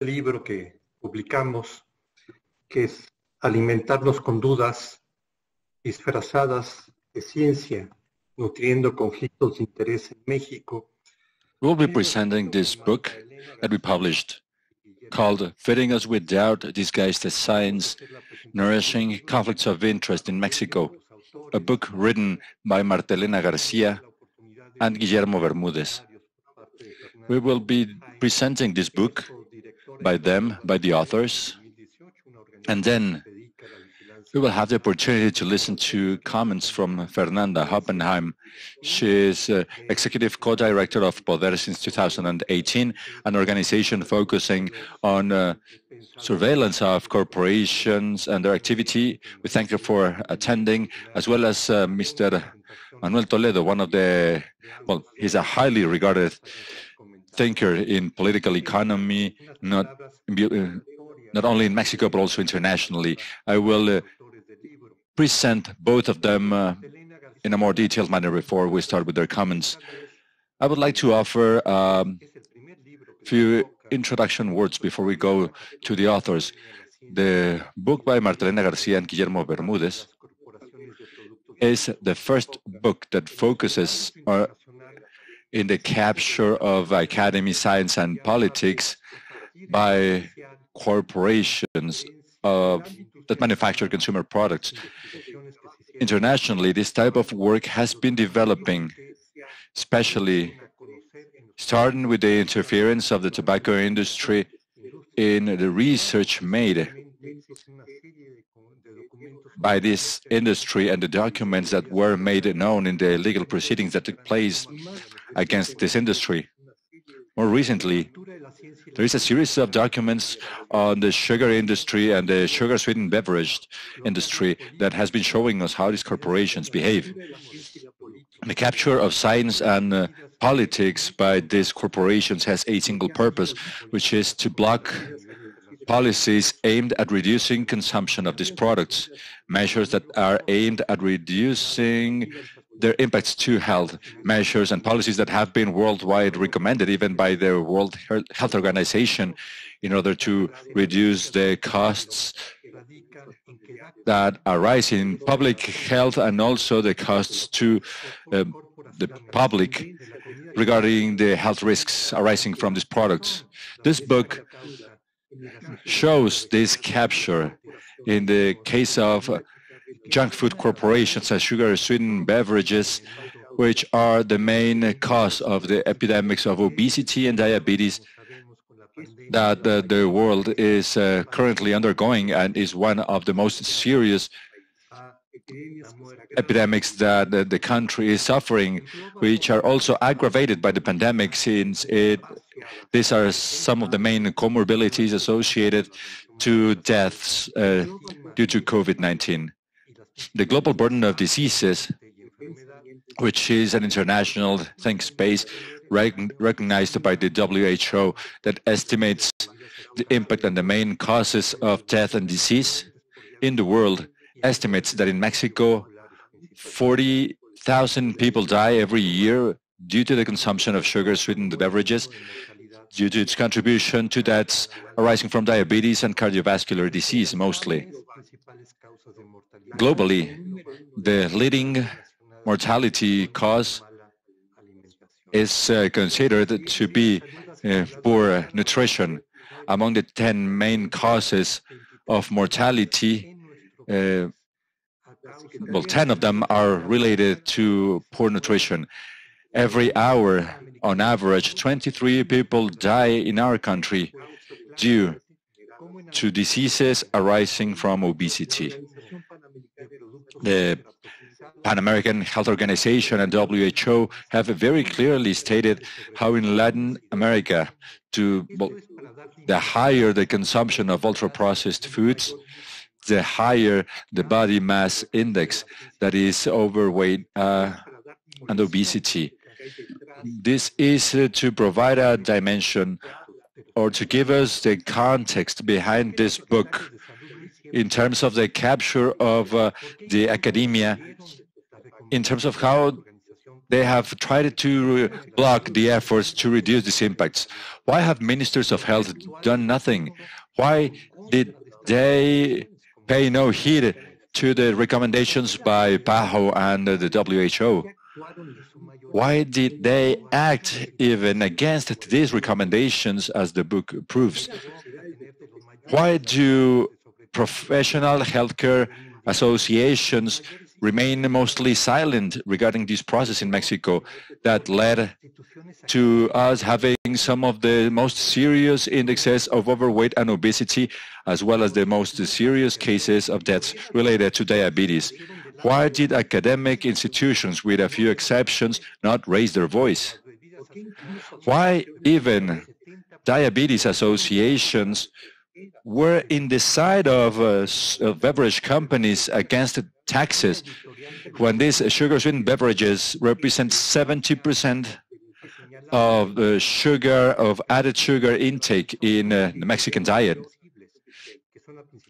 libro que publicamos, que es Alimentarnos con dudas disfrazadas de ciencia, nutriendo conflictos de interés en México. We'll be presenting this book that we published called Fitting Us with Doubt Disguised as Science, Nourishing Conflicts of Interest in Mexico, a book written by Martelena Garcia and Guillermo Bermudez. We will be presenting this book by them, by the authors, and then we will have the opportunity to listen to comments from Fernanda Hopenhaym. She is uh, executive co-director of Poder since 2018, an organization focusing on uh, surveillance of corporations and their activity. We thank her for attending, as well as uh, Mr. Manuel Toledo, one of the, well, he's a highly regarded thinker in political economy, not, not only in Mexico, but also internationally. I will uh, present both of them uh, in a more detailed manner before we start with their comments. I would like to offer a um, few introduction words before we go to the authors. The book by Martha Elena Garcia and Guillermo Bermudez is the first book that focuses uh, in the capture of academy, science, and politics by corporations of, that manufacture consumer products. Internationally, this type of work has been developing, especially starting with the interference of the tobacco industry in the research made by this industry and the documents that were made known in the legal proceedings that took place against this industry. More recently, there is a series of documents on the sugar industry and the sugar sweetened beverage industry that has been showing us how these corporations behave. The capture of science and uh, politics by these corporations has a single purpose, which is to block policies aimed at reducing consumption of these products, measures that are aimed at reducing their impacts to health, measures and policies that have been worldwide recommended even by the World Health Organization in order to reduce the costs that arise in public health and also the costs to uh, the public regarding the health risks arising from these products. This book shows this capture in the case of junk food corporations and sugar sweetened beverages, which are the main cause of the epidemics of obesity and diabetes that uh, the world is uh, currently undergoing and is one of the most serious epidemics that uh, the country is suffering, which are also aggravated by the pandemic since it these are some of the main comorbidities associated to deaths uh, due to COVID-19. The global burden of diseases, which is an international think space recognized by the WHO that estimates the impact and the main causes of death and disease in the world, estimates that in Mexico, 40,000 people die every year due to the consumption of sugar-sweetened beverages, due to its contribution to deaths arising from diabetes and cardiovascular disease mostly. Globally, the leading mortality cause is uh, considered to be uh, poor nutrition. Among the 10 main causes of mortality, uh, well, 10 of them are related to poor nutrition. Every hour, on average, 23 people die in our country due to diseases arising from obesity the Pan American Health Organization and WHO have very clearly stated how in Latin America, to well, the higher the consumption of ultra processed foods, the higher the body mass index, that is overweight uh, and obesity. This is uh, to provide a dimension or to give us the context behind this book in terms of the capture of uh, the academia, in terms of how they have tried to block the efforts to reduce these impacts. Why have ministers of health done nothing? Why did they pay no heed to the recommendations by PAHO and the WHO? Why did they act even against these recommendations as the book proves? Why do professional healthcare associations remain mostly silent regarding this process in Mexico that led to us having some of the most serious indexes of overweight and obesity, as well as the most serious cases of deaths related to diabetes. Why did academic institutions, with a few exceptions, not raise their voice? Why even diabetes associations were in the side of, uh, of beverage companies against taxes when these sugar-sweetened beverages represent 70% of the sugar, of added sugar intake in uh, the Mexican diet.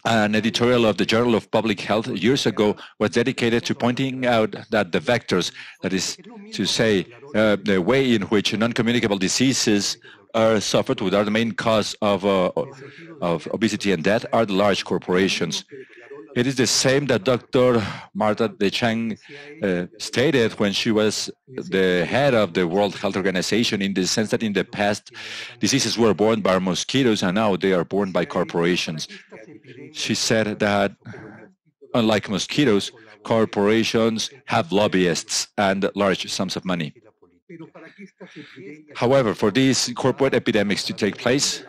An editorial of the Journal of Public Health years ago was dedicated to pointing out that the vectors, that is to say, uh, the way in which non-communicable diseases are suffered, which are the main cause of, uh, of obesity and death, are the large corporations. It is the same that Dr. Margaret Chan uh, stated when she was the head of the World Health Organization in the sense that in the past diseases were born by mosquitoes and now they are born by corporations. She said that unlike mosquitoes, corporations have lobbyists and large sums of money. However, for these corporate epidemics to take place,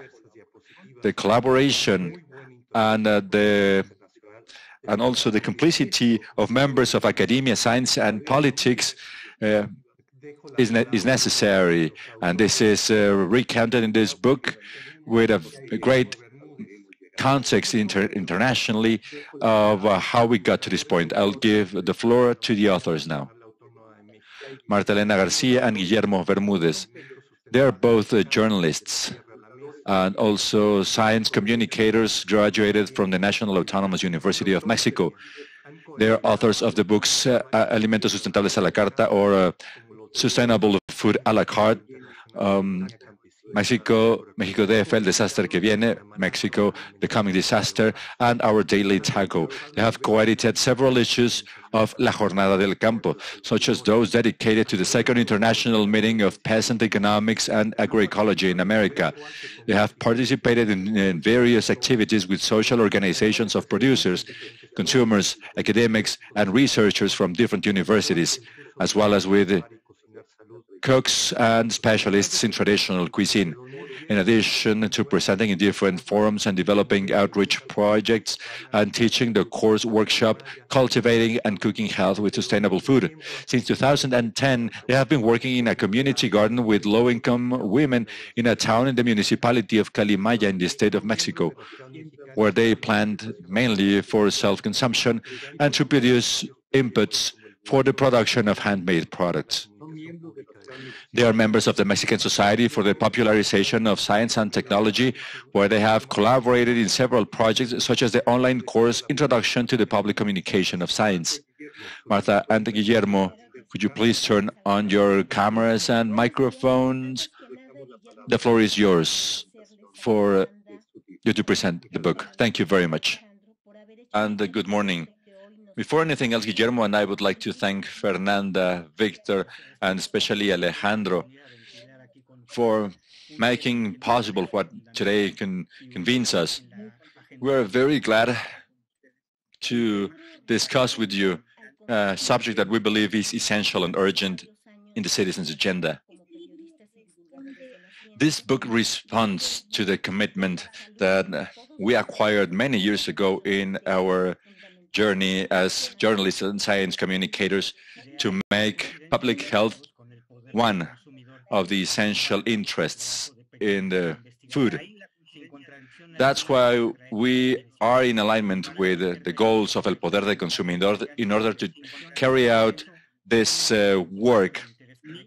the collaboration and uh, the and also the complicity of members of academia, science, and politics uh, is, ne is necessary. And this is uh, recounted in this book with a, a great context inter internationally of uh, how we got to this point. I'll give the floor to the authors now. Marta Elena Garcia and Guillermo Bermudez. They're both uh, journalists and also science communicators graduated from the National Autonomous University of Mexico. They're authors of the books uh, Alimentos Sustentables a la Carta or uh, Sustainable Food a la carte, um, Mexico, Mexico DF, El Desastre que Viene, Mexico, The Coming Disaster, and Our Daily Taco. They have co-edited several issues of La Jornada del Campo, such as those dedicated to the second international meeting of peasant economics and agroecology in America. They have participated in, in various activities with social organizations of producers, consumers, academics, and researchers from different universities, as well as with cooks and specialists in traditional cuisine. In addition to presenting in different forums and developing outreach projects and teaching the course workshop, Cultivating and Cooking Health with Sustainable Food. Since 2010, they have been working in a community garden with low-income women in a town in the municipality of Calimaya in the state of Mexico, where they plant mainly for self-consumption and to produce inputs for the production of handmade products. They are members of the Mexican Society for the Popularization of Science and Technology, where they have collaborated in several projects, such as the online course Introduction to the Public Communication of Science. Martha and Guillermo, could you please turn on your cameras and microphones? The floor is yours for you to present the book. Thank you very much. And good morning. Before anything else, Guillermo and I would like to thank Fernanda, Victor, and especially Alejandro for making possible what today can convince us. We're very glad to discuss with you a subject that we believe is essential and urgent in the citizens' agenda. This book responds to the commitment that we acquired many years ago in our journey as journalists and science communicators to make public health one of the essential interests in the food. That's why we are in alignment with the goals of El Poder del Consumidor in order to carry out this uh, work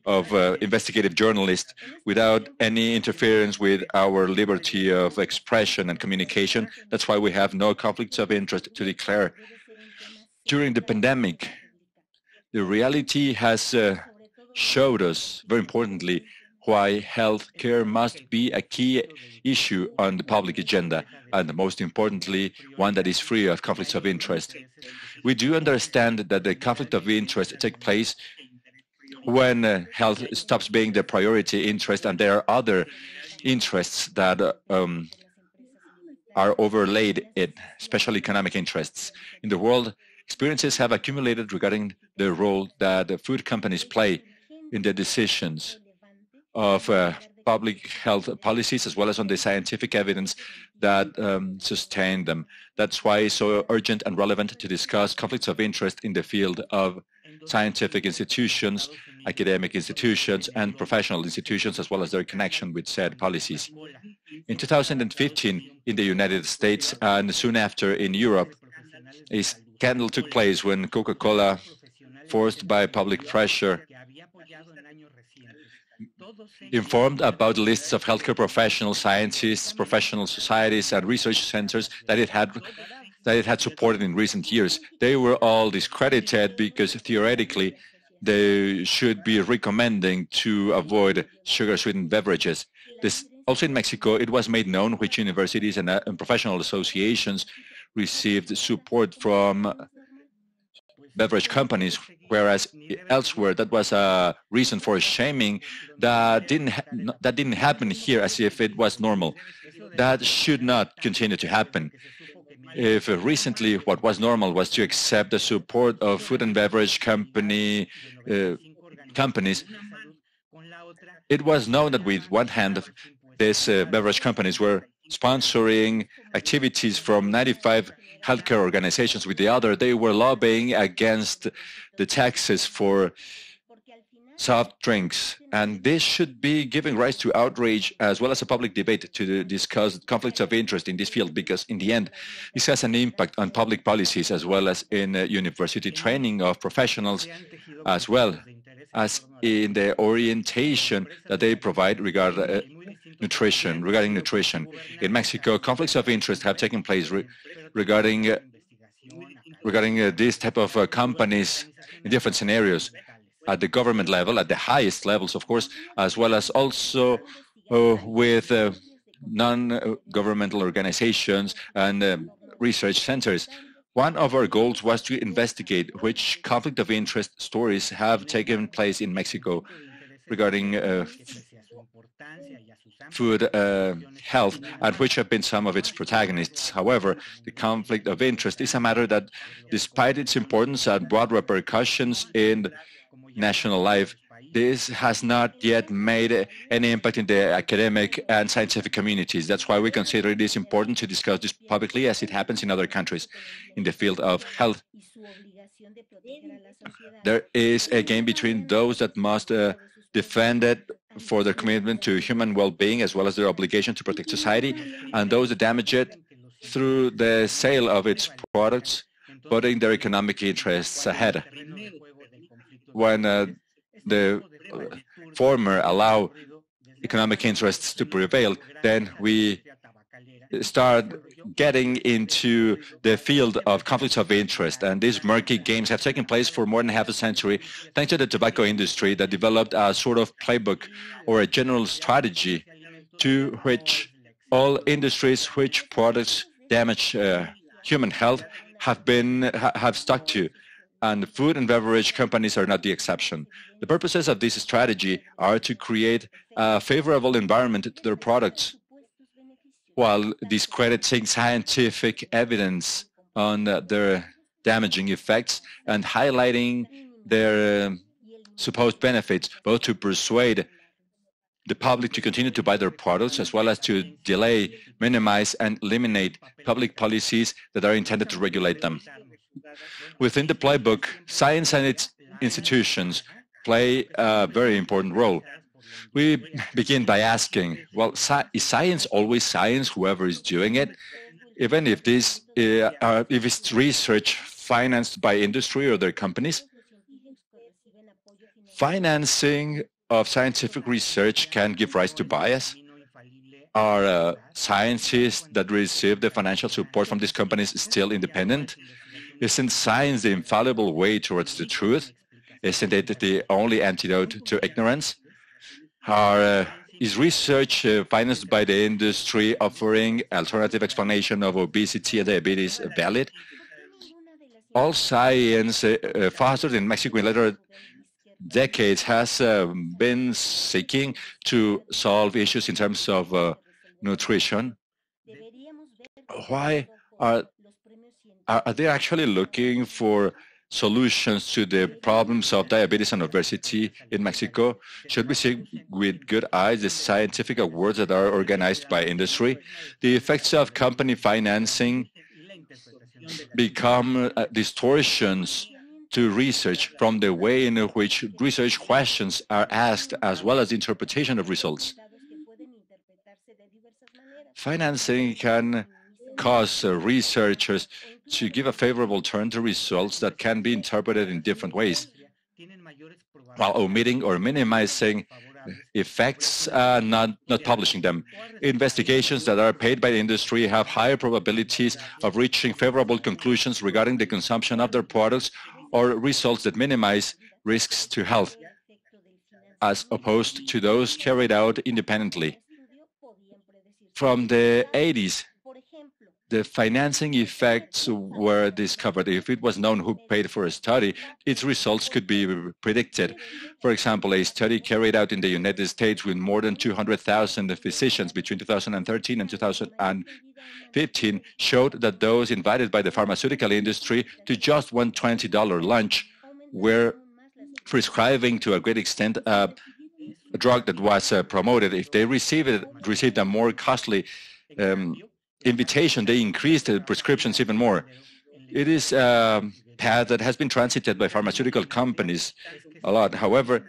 of uh, investigative journalists without any interference with our liberty of expression and communication. That's why we have no conflicts of interest to declare. During the pandemic, the reality has uh, showed us, very importantly, why healthcare must be a key issue on the public agenda, and most importantly, one that is free of conflicts of interest. We do understand that the conflict of interest take place when uh, health stops being the priority interest and there are other interests that um, are overlaid it, special economic interests. In the world, experiences have accumulated regarding the role that the food companies play in the decisions of uh, public health policies as well as on the scientific evidence that um, sustain them. That's why it's so urgent and relevant to discuss conflicts of interest in the field of scientific institutions, academic institutions, and professional institutions, as well as their connection with said policies. In 2015, in the United States, and soon after in Europe, a scandal took place when Coca-Cola, forced by public pressure, informed about lists of healthcare professionals, scientists, professional societies, and research centers that it had that it had supported in recent years. They were all discredited because theoretically they should be recommending to avoid sugar-sweetened beverages. This, also in Mexico, it was made known which universities and, uh, and professional associations received support from beverage companies, whereas elsewhere that was a reason for shaming that didn't that didn't happen here as if it was normal. That should not continue to happen. If recently what was normal was to accept the support of food and beverage company uh, companies, it was known that with one hand these uh, beverage companies were sponsoring activities from 95 healthcare organizations. With the other, they were lobbying against the taxes for soft drinks. And this should be giving rise to outrage as well as a public debate to discuss conflicts of interest in this field because in the end, this has an impact on public policies as well as in uh, university training of professionals as well as in the orientation that they provide regarding uh, nutrition, regarding nutrition. In Mexico, conflicts of interest have taken place re regarding uh, regarding uh, these type of uh, companies in different scenarios at the government level, at the highest levels, of course, as well as also uh, with uh, non-governmental organizations and uh, research centers. One of our goals was to investigate which conflict of interest stories have taken place in Mexico regarding uh, food uh, health and which have been some of its protagonists. However, the conflict of interest is a matter that, despite its importance and broad repercussions in national life, this has not yet made any impact in the academic and scientific communities. That's why we consider it is important to discuss this publicly as it happens in other countries in the field of health. There is a game between those that must uh, defend it for their commitment to human well-being as well as their obligation to protect society and those that damage it through the sale of its products, putting their economic interests ahead when uh, the former allow economic interests to prevail, then we start getting into the field of conflicts of interest. And these murky games have taken place for more than half a century, thanks to the tobacco industry that developed a sort of playbook or a general strategy to which all industries which products damage uh, human health have been have stuck to and food and beverage companies are not the exception. The purposes of this strategy are to create a favorable environment to their products while discrediting scientific evidence on their damaging effects and highlighting their um, supposed benefits, both to persuade the public to continue to buy their products as well as to delay, minimize, and eliminate public policies that are intended to regulate them. Within the playbook, science and its institutions play a very important role. We begin by asking, well, is science always science, whoever is doing it? Even if this, uh, uh, if it's research financed by industry or their companies? Financing of scientific research can give rise to bias. Are uh, scientists that receive the financial support from these companies still independent? Isn't science the infallible way towards the truth? Isn't it the only antidote to ignorance? Are, uh, is research uh, financed by the industry offering alternative explanation of obesity and diabetes valid? All science uh, uh fostered in Mexico in later decades has uh, been seeking to solve issues in terms of uh, nutrition. Why are, are they actually looking for solutions to the problems of diabetes and obesity in Mexico? Should we see with good eyes the scientific awards that are organized by industry? The effects of company financing become uh, distortions to research from the way in which research questions are asked as well as the interpretation of results. Financing can cause uh, researchers to give a favorable turn to results that can be interpreted in different ways, while omitting or minimizing effects, uh, not, not publishing them. Investigations that are paid by the industry have higher probabilities of reaching favorable conclusions regarding the consumption of their products or results that minimize risks to health, as opposed to those carried out independently. From the 80s, the financing effects were discovered. If it was known who paid for a study, its results could be predicted. For example, a study carried out in the United States with more than 200,000 physicians between 2013 and 2015 showed that those invited by the pharmaceutical industry to just one $20 lunch were prescribing to a great extent uh, drug that was uh, promoted. If they received, it, received a more costly um, invitation, they increased the prescriptions even more. It is a path that has been transited by pharmaceutical companies a lot. However,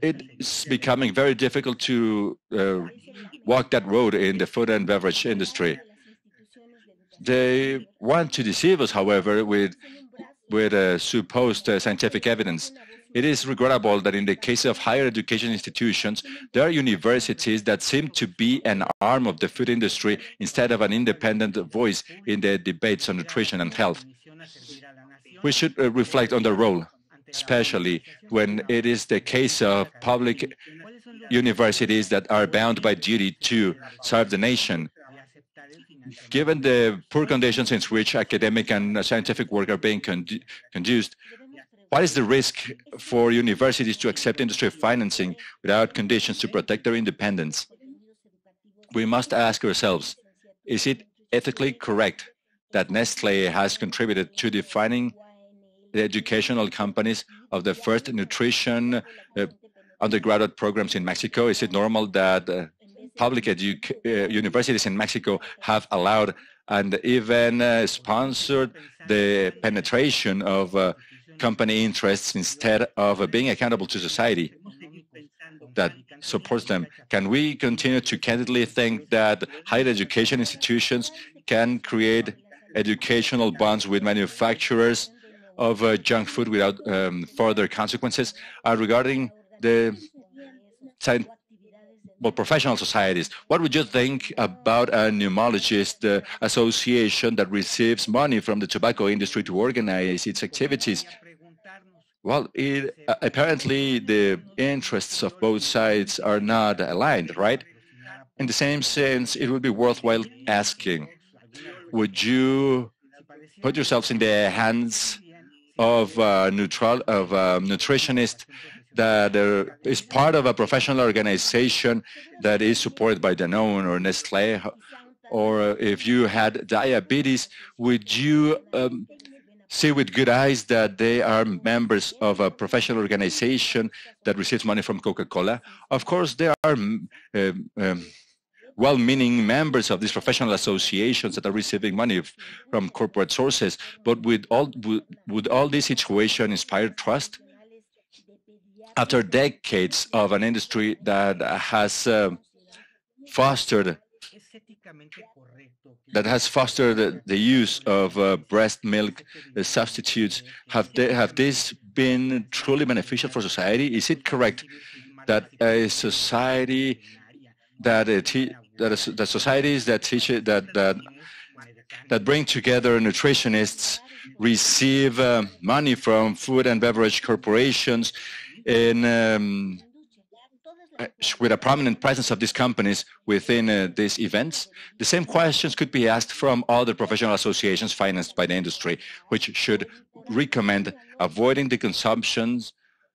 it's becoming very difficult to uh, walk that road in the food and beverage industry. They want to deceive us, however, with with uh, supposed uh, scientific evidence. It is regrettable that in the case of higher education institutions, there are universities that seem to be an arm of the food industry instead of an independent voice in the debates on nutrition and health. We should uh, reflect on the role, especially when it is the case of public universities that are bound by duty to serve the nation. Given the poor conditions in which academic and scientific work are being conducted, what is the risk for universities to accept industry financing without conditions to protect their independence? We must ask ourselves, is it ethically correct that Nestle has contributed to defining the educational companies of the first nutrition uh, undergraduate programs in Mexico? Is it normal that uh, public uh, universities in Mexico have allowed and even uh, sponsored the penetration of uh, company interests instead of being accountable to society that supports them. Can we continue to candidly think that higher education institutions can create educational bonds with manufacturers of uh, junk food without um, further consequences? Uh, regarding the well, professional societies, what would you think about a pneumologist uh, association that receives money from the tobacco industry to organize its activities? Well, it, uh, apparently the interests of both sides are not aligned, right? In the same sense, it would be worthwhile asking, would you put yourselves in the hands of a neutral of a nutritionist that uh, is part of a professional organization that is supported by Danone or Nestle, or if you had diabetes, would you um, see with good eyes that they are members of a professional organization that receives money from Coca-Cola. Of course, there are um, um, well-meaning members of these professional associations that are receiving money from corporate sources. But with all, would all this situation inspire trust? After decades of an industry that has uh, fostered that has fostered the, use of uh, breast milk uh, substitutes, have, they, have this been truly beneficial for society? Is it correct that a society that it, that, a, that societies that teach it, that that that bring together nutritionists receive uh, money from food and beverage corporations um, uh, with a prominent presence of these companies within uh, these events. The same questions could be asked from other professional associations financed by the industry, which should recommend avoiding the consumptions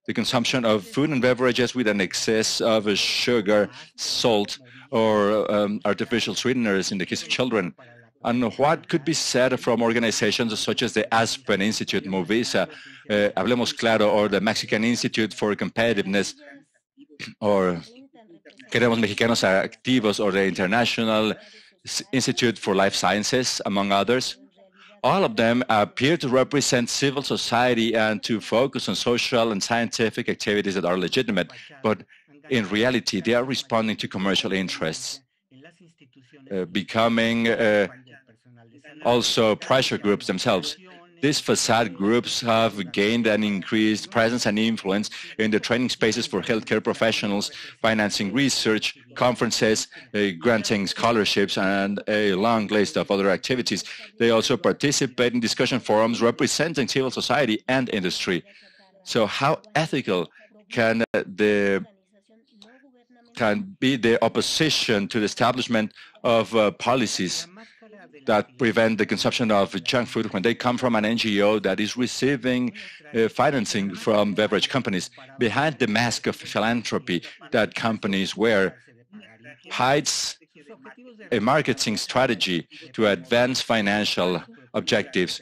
the consumption of food and beverages with an excess of sugar, salt, or um, artificial sweeteners in the case of children. And what could be said from organizations such as the Aspen Institute, Movisa, uh, Hablemos Claro, or the Mexican Institute for Competitiveness, or Queremos Mexicanos Activos, or the International Institute for Life Sciences, among others? all of them appear to represent civil society and to focus on social and scientific activities that are legitimate, but in reality, they are responding to commercial interests, uh, becoming uh, also pressure groups themselves. These facade groups have gained an increased presence and influence in the training spaces for healthcare professionals, financing research, conferences, uh, granting scholarships, and a long list of other activities. They also participate in discussion forums representing civil society and industry. So how ethical can uh, the can be the opposition to the establishment of uh, policies that prevent the consumption of junk food when they come from an NGO that is receiving uh, financing from beverage companies. Behind the mask of philanthropy that companies wear hides a marketing strategy to advance financial objectives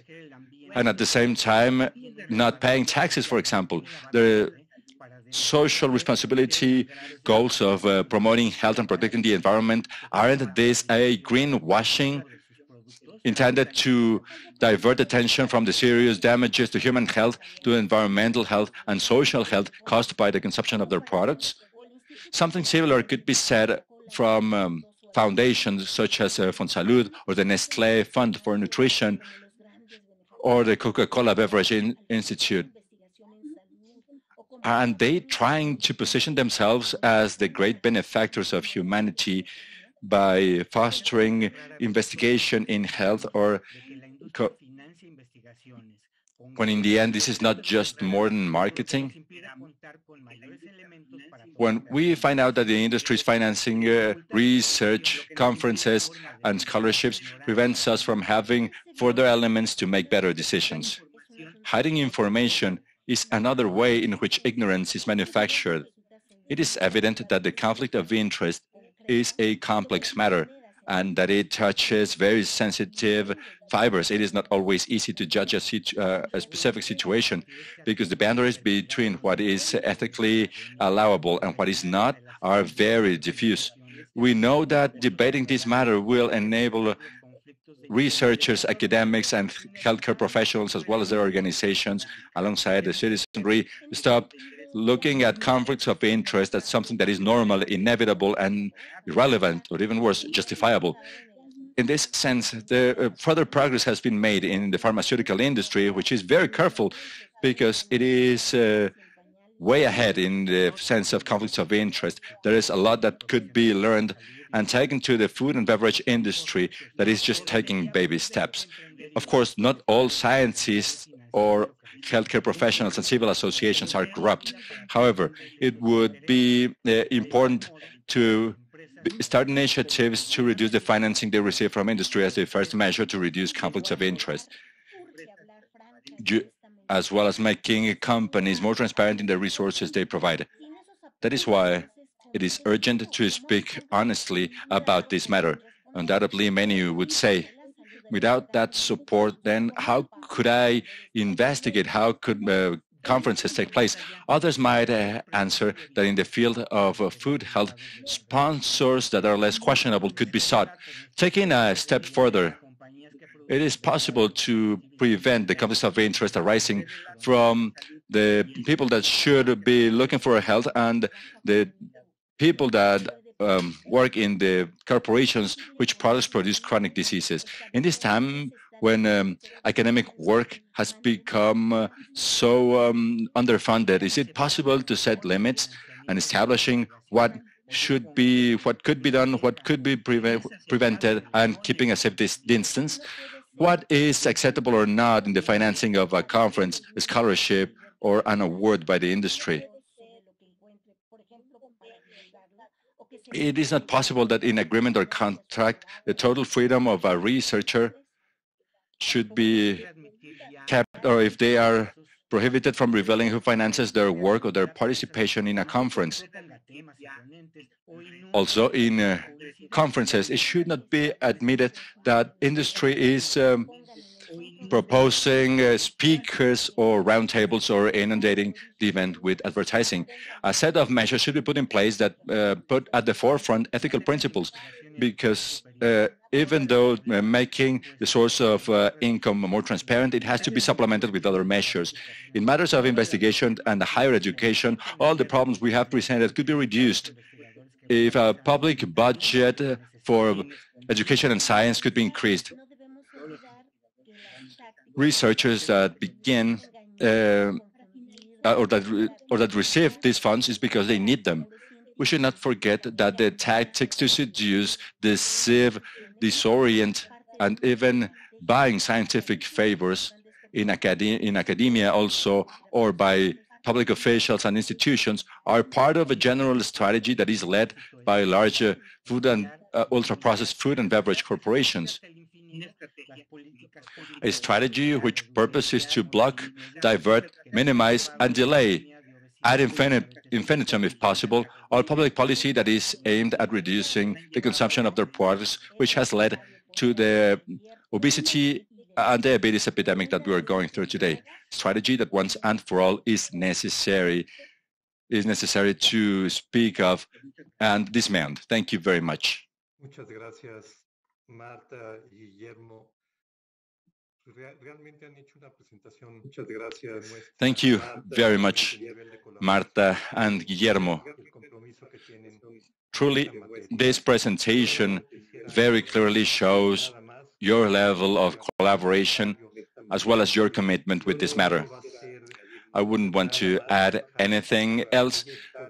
and at the same time not paying taxes, for example. The social responsibility goals of uh, promoting health and protecting the environment, aren't these a greenwashing intended to divert attention from the serious damages to human health to environmental health and social health caused by the consumption of their products. Something similar could be said from um, foundations such as uh, Funsalud or the Nestlé Fund for Nutrition or the Coca-Cola Beverage In Institute. And they trying to position themselves as the great benefactors of humanity by fostering investigation in health or when in the end this is not just more than marketing? When we find out that the industry is financing uh, research, conferences, and scholarships prevents us from having further elements to make better decisions. Hiding information is another way in which ignorance is manufactured. It is evident that the conflict of interest is a complex matter and that it touches very sensitive fibers. It is not always easy to judge a, situ uh, a, specific situation because the boundaries between what is ethically allowable and what is not are very diffuse. We know that debating this matter will enable researchers, academics, and healthcare professionals, as well as their organizations, alongside the citizenry, to stop looking at conflicts of interest as something that is normal, inevitable, and irrelevant, or even worse, justifiable. In this sense, the uh, further progress has been made in the pharmaceutical industry, which is very careful because it is uh, way ahead in the sense of conflicts of interest. There is a lot that could be learned and taken to the food and beverage industry that is just taking baby steps. Of course, not all scientists or healthcare professionals and civil associations are corrupt. However, it would be uh, important to start initiatives to reduce the financing they receive from industry as the first measure to reduce conflicts of interest, as well as making companies more transparent in the resources they provide. That is why it is urgent to speak honestly about this matter. Undoubtedly, many would say Without that support, then how could I investigate? How could uh, conferences take place? Others might uh, answer that in the field of uh, food health, sponsors that are less questionable could be sought. Taking a step further, it is possible to prevent the conflicts of interest arising from the people that should be looking for health and the people that um, work in the corporations which products produce chronic diseases. In this time when um, academic work has become uh, so um, underfunded, is it possible to set limits and establishing what should be, what could be done, what could be preve prevented, and keeping a safe distance? what is acceptable or not in the financing of a conference, a scholarship, or an award by the industry. It is not possible that in agreement or contract, the total freedom of a researcher should be kept, or if they are prohibited from revealing who finances their work or their participation in a conference. Also, in uh, conferences, it should not be admitted that industry is um, proposing uh, speakers or roundtables or inundating the event with advertising. A set of measures should be put in place that uh, put at the forefront ethical principles because uh, even though uh, making the source of uh, income more transparent, it has to be supplemented with other measures. In matters of investigation and higher education, all the problems we have presented could be reduced if a public budget for education and science could be increased researchers that begin uh, or that or that receive these funds is because they need them. We should not forget that the tactics to seduce, deceive, disorient, and even buying scientific favors in, acad- in academia also or by public officials and institutions are part of a general strategy that is led by large food and uh, ultra-processed food and beverage corporations a strategy which purpose is to block, divert, minimize, and delay ad infinitum, if possible, all public policy that is aimed at reducing the consumption of their products, which has led to the obesity and diabetes epidemic that we are going through today. Strategy that once and for all is necessary, is necessary to speak of and dismount. Thank you very much. Muchas gracias, Marta Guillermo. Thank you very much, Marta and Guillermo. Truly, this presentation very clearly shows your level of collaboration as well as your commitment with this matter. I wouldn't want to add anything else.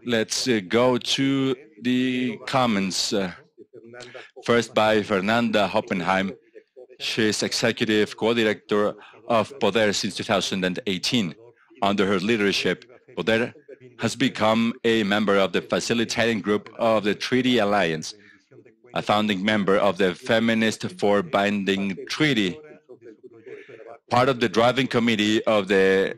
Let's uh, go to the comments. Uh, first by Fernanda Hopenhaym, she is executive co-director of Poder since 2018. Under her leadership, Poder has become a member of the facilitating group of the Treaty Alliance, a founding member of the Feminist for Binding Treaty, part of the driving committee of the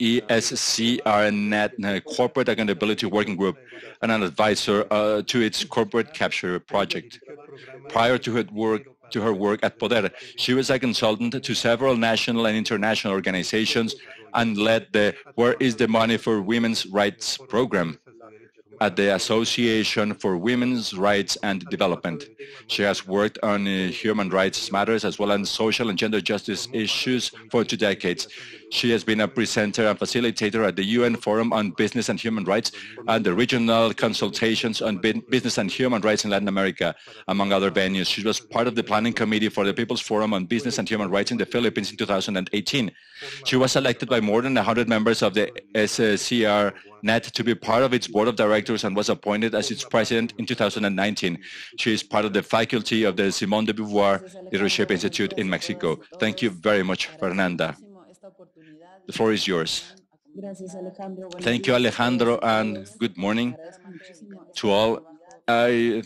ESCRNet Corporate Accountability Working Group, and an advisor uh, to its corporate capture project. Prior to her work to her work at Poder. She was a consultant to several national and international organizations and led the Where is the Money for Women's Rights program at the Association for Women's Rights and Development. She has worked on uh, human rights matters as well as social and gender justice issues for two decades. She has been a presenter and facilitator at the UN Forum on Business and Human Rights and the regional consultations on business and human rights in Latin America, among other venues. She was part of the planning committee for the People's Forum on Business and Human Rights in the Philippines in 2018. She was elected by more than 100 members of the SCR net to be part of its board of directors and was appointed as its president in 2019. She is part of the faculty of the Simone de Beauvoir Leadership Institute in Mexico. Thank you very much, Fernanda. The floor is yours. Thank you, Alejandro, and good morning to all. I,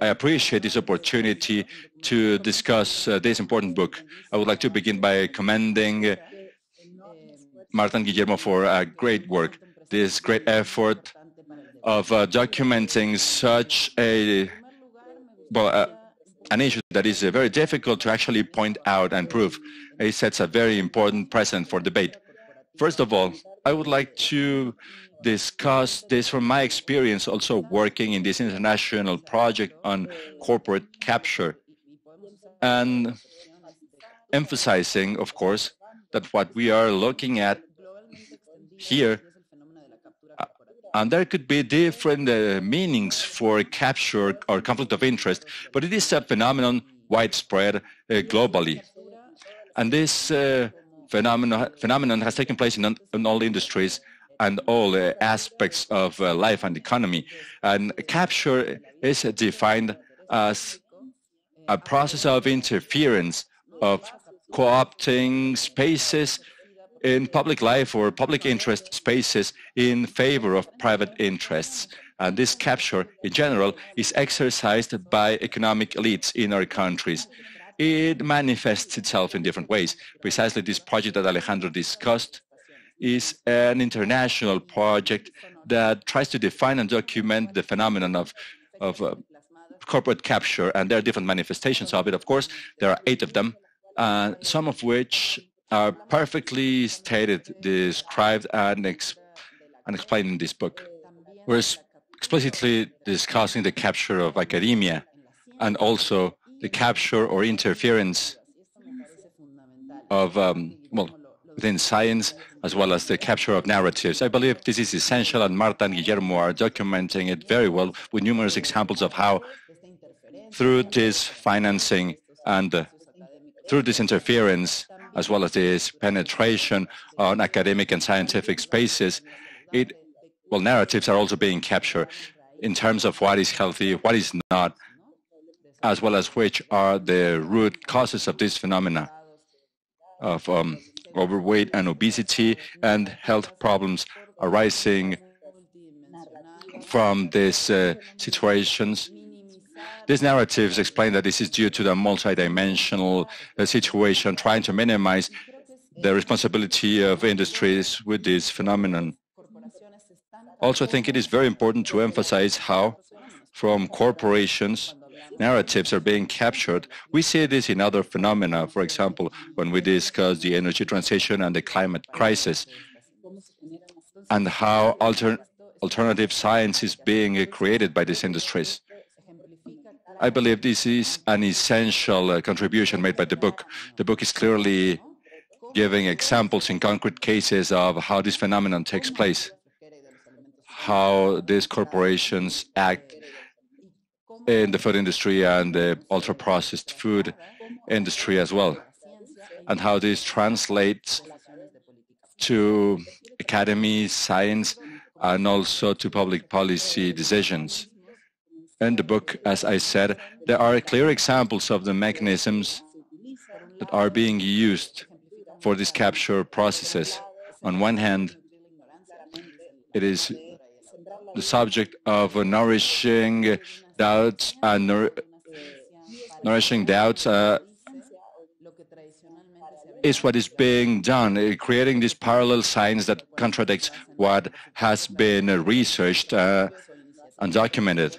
I appreciate this opportunity to discuss uh, this important book. I would like to begin by commending Martin Marta Guillermo for uh, great work, this great effort of uh, documenting such a, well, uh, an issue that is uh, very difficult to actually point out and prove. It sets a very important precedent for debate. First of all, I would like to discuss this from my experience also working in this international project on corporate capture and emphasizing, of course, that what we are looking at here and there could be different uh, meanings for capture or conflict of interest, but it is a phenomenon widespread uh, globally. And this uh, phenomenon, phenomenon has taken place in, in all industries and all uh, aspects of uh, life and economy. And capture is defined as a process of interference of co-opting spaces in public life or public interest spaces in favor of private interests. And this capture, in general, is exercised by economic elites in our countries. It manifests itself in different ways. Precisely this project that Alejandro discussed is an international project that tries to define and document the phenomenon of, of uh, corporate capture, and there are different manifestations of it. Of course, there are eight of them, uh, some of which are perfectly stated, described, and, ex and explained in this book. We're explicitly discussing the capture of academia and also the capture or interference of, um, well, within science, as well as the capture of narratives. I believe this is essential, and Martha and Guillermo are documenting it very well with numerous examples of how through this financing and uh, through this interference, as well as this penetration on academic and scientific spaces, it, well, narratives are also being captured in terms of what is healthy, what is not, as well as which are the root causes of this phenomena of um, overweight and obesity and health problems arising from these uh, situations these narratives explain that this is due to the multidimensional uh, situation, trying to minimize the responsibility of industries with this phenomenon. Also, I think it is very important to emphasize how, from corporations, narratives are being captured. We see this in other phenomena, for example, when we discuss the energy transition and the climate crisis, and how alter alternative science is being created by these industries. I believe this is an essential uh, contribution made by the book. The book is clearly giving examples in concrete cases of how this phenomenon takes place, how these corporations act in the food industry and the ultra-processed food industry as well, and how this translates to academy, science, and also to public policy decisions in the book, as I said, there are clear examples of the mechanisms that are being used for these capture processes. On one hand, it is the subject of nourishing doubts and nour nourishing doubts uh, is what is being done, uh, creating this parallel science that contradicts what has been researched uh, and documented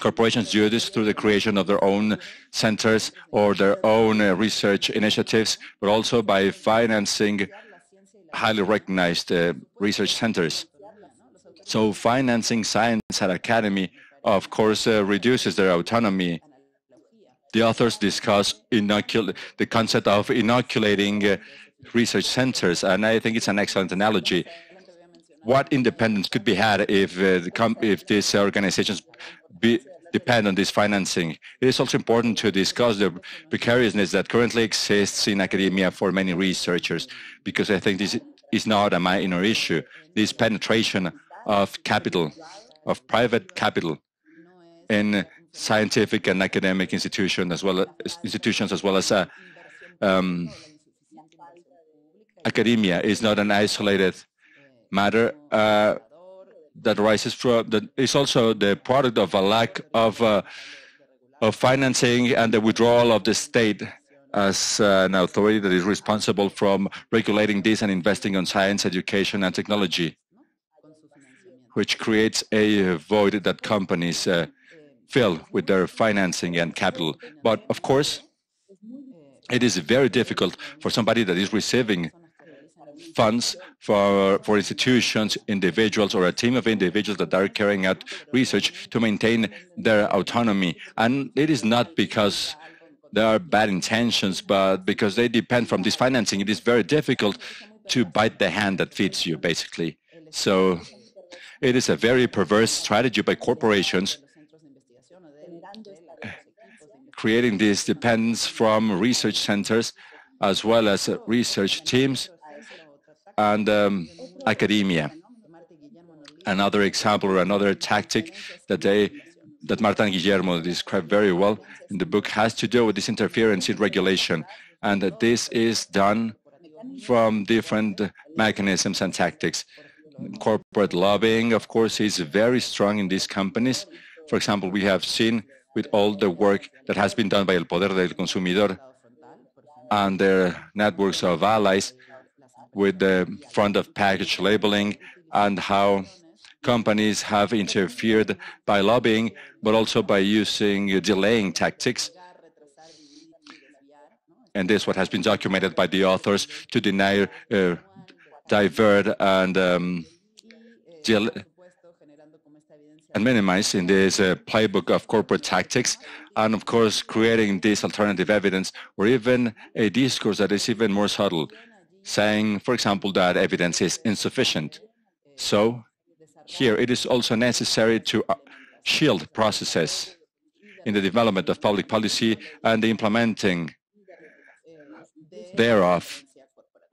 corporations do this through the creation of their own centers or their own uh, research initiatives, but also by financing highly recognized uh, research centers. So financing science at academy, of course, uh, reduces their autonomy. The authors discuss the concept of inoculating uh, research centers, and I think it's an excellent analogy what independence could be had if uh, if these organizations be, depend on this financing. It is also important to discuss the precariousness that currently exists in academia for many researchers, because I think this is not a minor issue. This penetration of capital, of private capital in scientific and academic institutions as well as institutions as well as uh, um, academia is not an isolated matter uh, that arises from that is also the product of a lack of uh, of financing and the withdrawal of the state as an authority that is responsible from regulating this and investing on science, education, and technology, which creates a void that companies uh, fill with their financing and capital. But of course, it is very difficult for somebody that is receiving funds for, for institutions, individuals, or a team of individuals that are carrying out research to maintain their autonomy. And it is not because there are bad intentions, but because they depend from this financing, it is very difficult to bite the hand that feeds you, basically. So it is a very perverse strategy by corporations creating this depends from research centers as well as research teams and um, academia. Another example or another tactic that they that Martha Guillermo described very well in the book has to do with this interference in regulation. and that this is done from different mechanisms and tactics. Corporate lobbying, of course, is very strong in these companies. For example, we have seen with all the work that has been done by El Poder del Consumidor and their networks of allies with the front of package labeling and how companies have interfered by lobbying, but also by using delaying tactics. And this what has been documented by the authors to deny, uh, divert, and um, and minimize in this uh, playbook of corporate tactics, and of course creating this alternative evidence, or even a discourse that is even more subtle, saying, for example, that evidence is insufficient. So here it is also necessary to uh, shield processes in the development of public policy and the implementing thereof,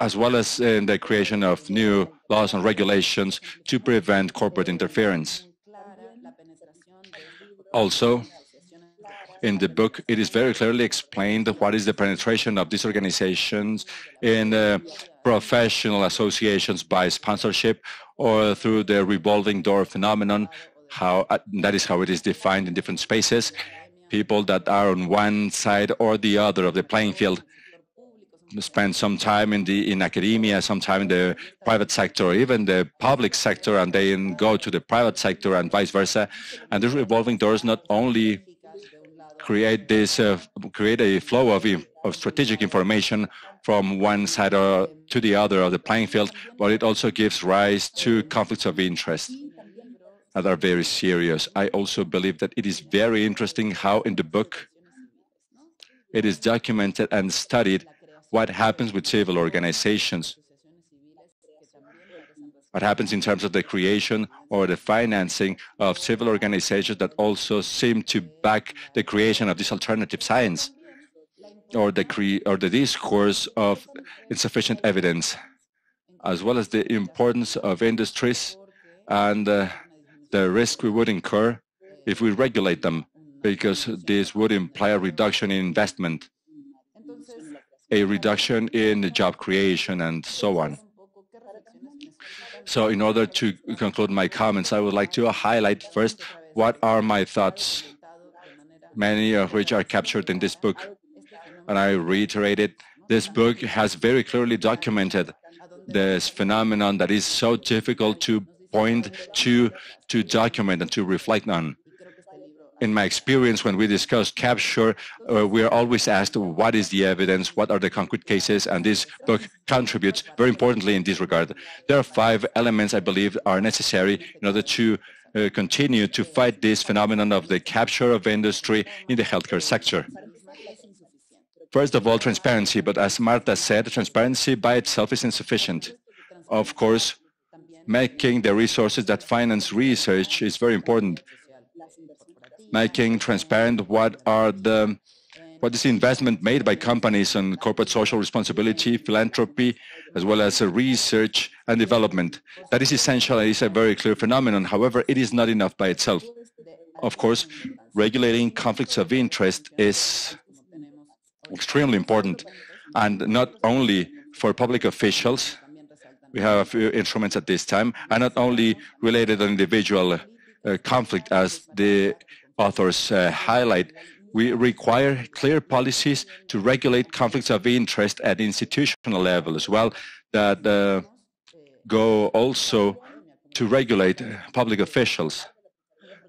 as well as in the creation of new laws and regulations to prevent corporate interference. Also, in the book, it is very clearly explained what is the penetration of these organizations in uh, professional associations by sponsorship or through the revolving door phenomenon. How uh, that is how it is defined in different spaces. People that are on one side or the other of the playing field spend some time in the in academia, some time in the private sector, or even the public sector, and then go to the private sector and vice versa. And these revolving doors not only create this uh, create a flow of, of strategic information from one side or to the other of the playing field, but it also gives rise to conflicts of interest that are very serious. I also believe that it is very interesting how in the book it is documented and studied what happens with civil organizations, what happens in terms of the creation or the financing of civil organizations that also seem to back the creation of this alternative science or the, cre or the discourse of insufficient evidence, as well as the importance of industries and uh, the risk we would incur if we regulate them, because this would imply a reduction in investment a reduction in job creation and so on. So in order to conclude my comments, I would like to highlight first what are my thoughts, many of which are captured in this book. And I reiterated, this book has very clearly documented this phenomenon that is so difficult to point to, to document and to reflect on in my experience, when we discuss capture, uh, we are always asked, what is the evidence? What are the concrete cases? And this book contributes very importantly in this regard. There are five elements I believe are necessary in order to uh, continue to fight this phenomenon of the capture of industry in the healthcare sector. First of all, transparency. But as Martha said, transparency by itself is insufficient. Of course, making the resources that finance research is very important making transparent what are the what is the investment made by companies on corporate social responsibility, philanthropy, as well as research and development. That is essential and is a very clear phenomenon. However, it is not enough by itself. Of course, regulating conflicts of interest is extremely important, and not only for public officials, we have a few instruments at this time, and not only related to individual uh, conflict as the authors uh, highlight, we require clear policies to regulate conflicts of interest at institutional level as well that uh, go also to regulate public officials.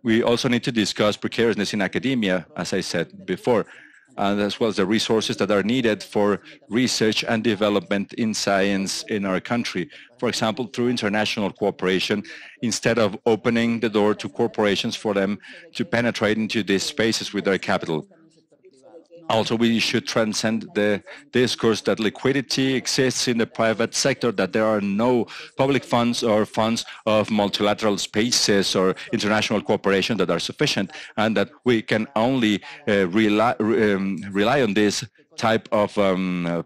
We also need to discuss precariousness in academia, as I said before and as well as the resources that are needed for research and development in science in our country. For example, through international cooperation, instead of opening the door to corporations for them to penetrate into these spaces with their capital. Also, we should transcend the discourse that liquidity exists in the private sector, that there are no public funds or funds of multilateral spaces or international cooperation that are sufficient, and that we can only uh, rely, um, rely on this type of, um,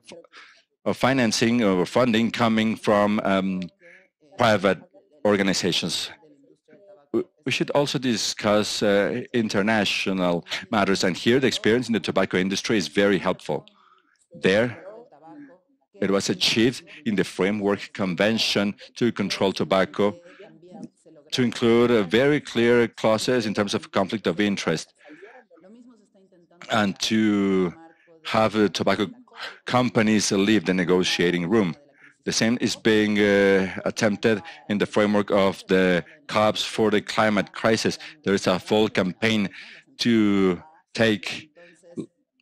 of financing or funding coming from um, private organizations we should also discuss uh, international matters, and here the experience in the tobacco industry is very helpful. There, it was achieved in the Framework Convention to Control Tobacco to include uh, very clear clauses in terms of conflict of interest and to have uh, tobacco companies leave the negotiating room. The same is being uh, attempted in the framework of the COPs for the climate crisis. There is a full campaign to take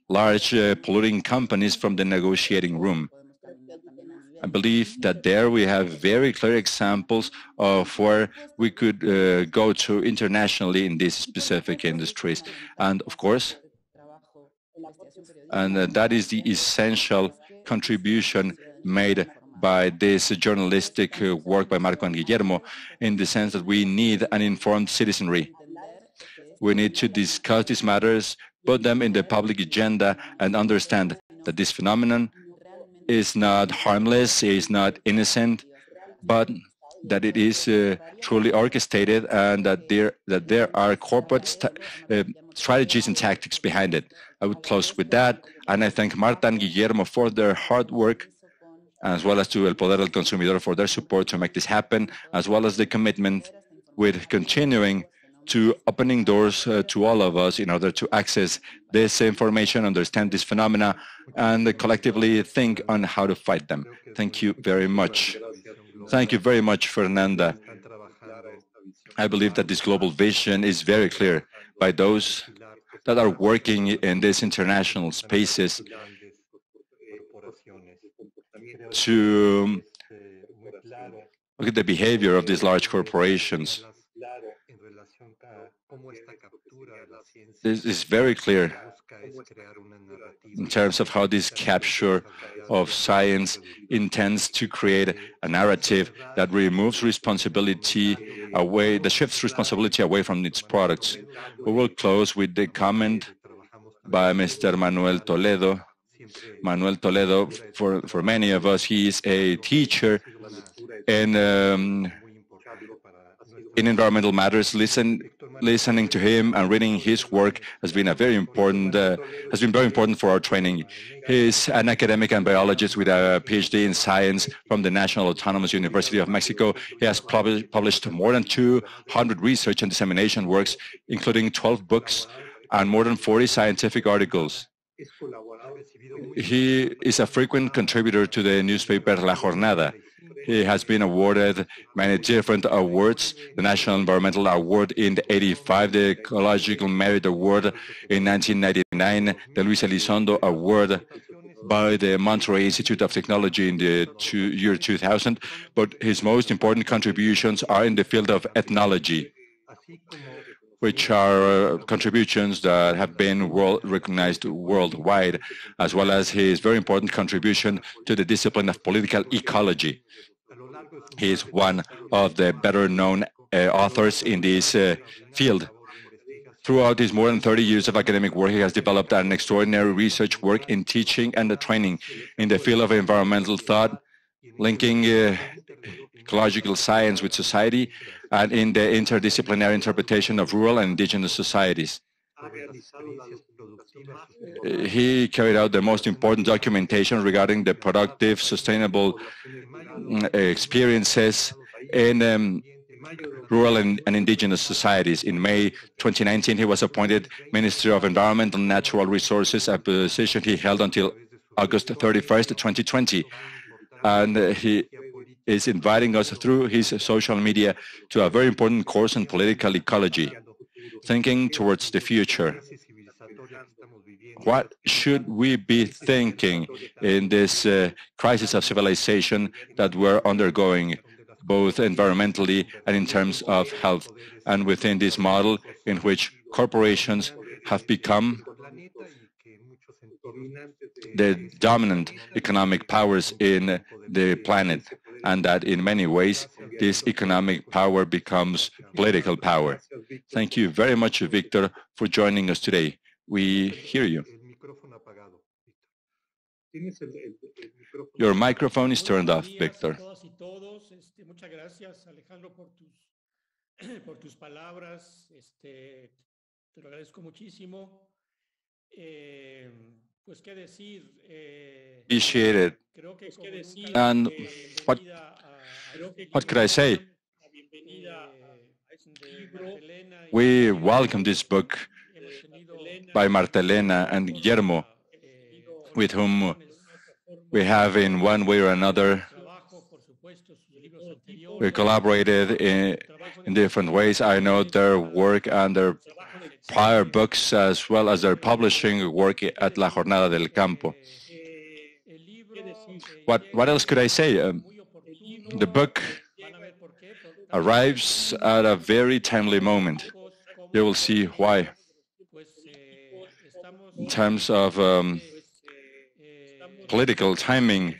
large uh, polluting companies from the negotiating room. I believe that there we have very clear examples of where we could uh, go to internationally in these specific industries. And of course, and uh, that is the essential contribution made by this journalistic uh, work by Martha and Guillermo in the sense that we need an informed citizenry. We need to discuss these matters, put them in the public agenda, and understand that this phenomenon is not harmless, is not innocent, but that it is uh, truly orchestrated and that there that there are corporate st uh, strategies and tactics behind it. I would close with that, and I thank Martha and Guillermo for their hard work as well as to El Poder del Consumidor for their support to make this happen, as well as the commitment with continuing to opening doors uh, to all of us in order to access this information, understand this phenomena, and collectively think on how to fight them. Thank you very much. Thank you very much, Fernanda. I believe that this global vision is very clear by those that are working in these international spaces to um, look at the behavior of these large corporations. This is very clear in terms of how this capture of science intends to create a narrative that removes responsibility away, that shifts responsibility away from its products. We will close with the comment by Mr. Manuel Toledo, Manuel Toledo, for, for many of us, he is a teacher in, um, in environmental matters. Listen, listening to him and reading his work has been a very important, uh, has been very important for our training. He's an academic and biologist with a PhD in science from the National Autonomous University of Mexico. He has published more than 200 research and dissemination works, including 12 books and more than 40 scientific articles. He is a frequent contributor to the newspaper La Jornada. He has been awarded many different awards, the National Environmental Award in 85, the Ecological Merit Award in 1999, the Luis Elizondo Award by the Monterrey Institute of Technology in the two, year 2000, but his most important contributions are in the field of ethnoecology which are uh, contributions that have been world recognized worldwide, as well as his very important contribution to the discipline of political ecology. He is one of the better known uh, authors in this uh, field. Throughout his more than 30 years of academic work, he has developed an extraordinary research work in teaching and training in the field of environmental thought, linking uh, ecological science with society and in the interdisciplinary interpretation of rural and indigenous societies. He carried out the most important documentation regarding the productive, sustainable mm, experiences in um, rural and, and, indigenous societies. In May 2019, he was appointed Minister of Environment and Natural Resources, a position he held until August 31st, 2020. And he is inviting us through his social media to a very important course in political ecology, thinking towards the future. What should we be thinking in this uh, crisis of civilization that we're undergoing, both environmentally and in terms of health, and within this model in which corporations have become the dominant economic powers in the planet and that in many ways this economic power becomes political power. Thank you very much, Victor, for joining us today. We hear you. Your microphone is turned off, Victor. por tus palabras, este, te lo agradezco muchísimo. Eh, appreciated. And what, what could I say? We welcome this book by Martha Elena and Guillermo, with whom we have in one way or another we collaborated in, in different ways. I know their work and their prior books as well as their publishing work at La Jornada del Campo. What, what else could I say? Um, the book arrives at a very timely moment. You will see why. In terms of um, political timing,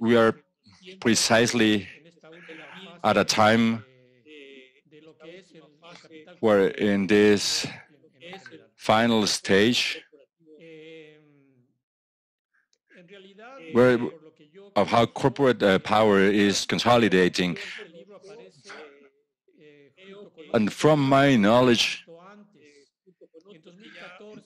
we are precisely at a time where in this final stage where of how corporate uh, power is consolidating. And from my knowledge,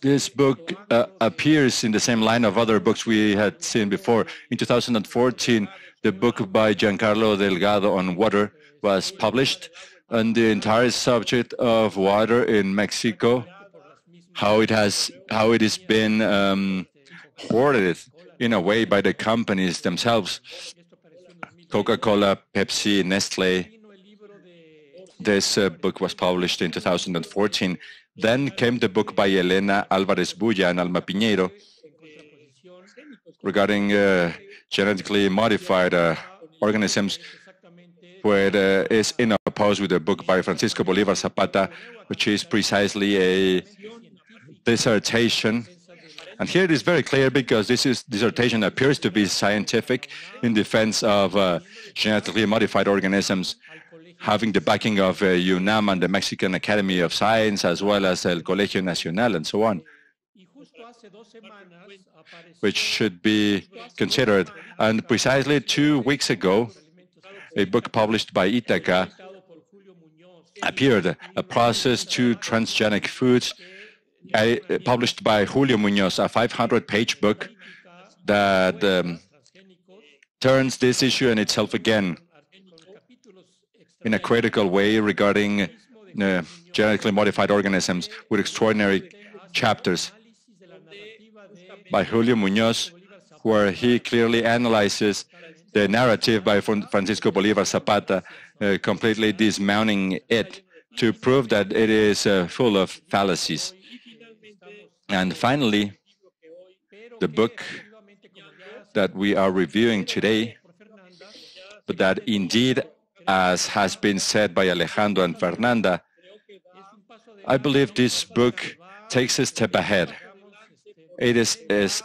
this book uh, appears in the same line of other books we had seen before. In 2014, the book by Giancarlo Delgado on water was published, on the entire subject of water in Mexico, how it has, how it has been um, hoarded in a way by the companies themselves. Coca-Cola, Pepsi, Nestle. This uh, book was published in 2014. Then came the book by Elena Alvarez Buylla and Alma Piñeyro regarding uh, genetically modified uh, organisms, where it uh, is in oppose with the book by Francisco Bolivar Zapata, which is precisely a dissertation. And here it is very clear because this is, dissertation appears to be scientific in defense of uh, genetically modified organisms, having the backing of uh, UNAM and the Mexican Academy of Science, as well as El Colegio Nacional and so on, which should be considered. And precisely two weeks ago, a book published by Ithaca appeared, A Process to Transgenic Foods, published by Julio Munoz, a 500-page book that um, turns this issue in itself again in a critical way regarding uh, genetically modified organisms with extraordinary chapters by Julio Munoz, where he clearly analyzes the narrative by Francisco Bolivar Zapata, uh, completely dismounting it to prove that it is uh, full of fallacies. And finally, the book that we are reviewing today, but that indeed, as has been said by Alejandro and Fernanda, I believe this book takes a step ahead. It is, is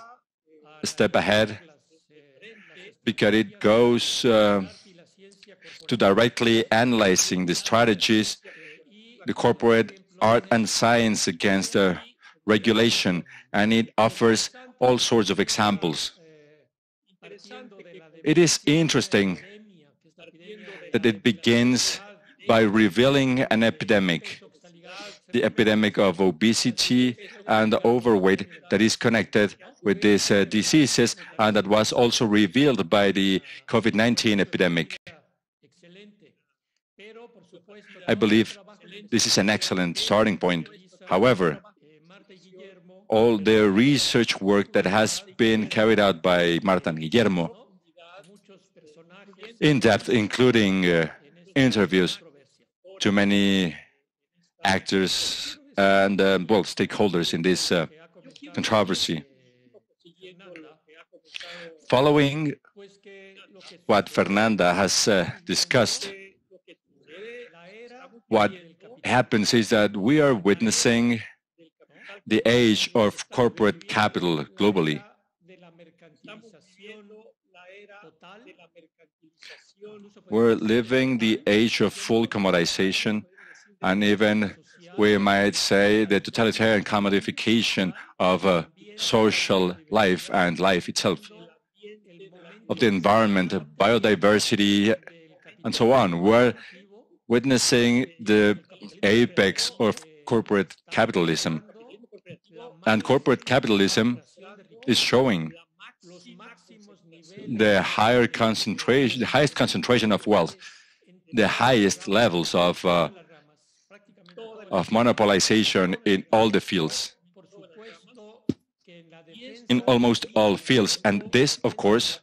a step ahead because it goes uh, to directly analyzing the strategies, the corporate art and science against the regulation, and it offers all sorts of examples. It is interesting that it begins by revealing an epidemic, the epidemic of obesity and the overweight that is connected with these uh, diseases and that was also revealed by the COVID-19 epidemic. I believe this is an excellent starting point. However, all the research work that has been carried out by Martha and Guillermo in depth, including uh, interviews to many actors and, uh, well, stakeholders in this uh, controversy. Following what Fernanda has uh, discussed, what happens is that we are witnessing the age of corporate capital globally. We're living the age of full commodization and even we might say the totalitarian commodification of uh, social life and life itself, of the environment, biodiversity, and so on. We're witnessing the apex of corporate capitalism And corporate capitalism is showing the higher concentration, the highest concentration of wealth, the highest levels of uh, of monopolization in all the fields, in almost all fields. And this, of course,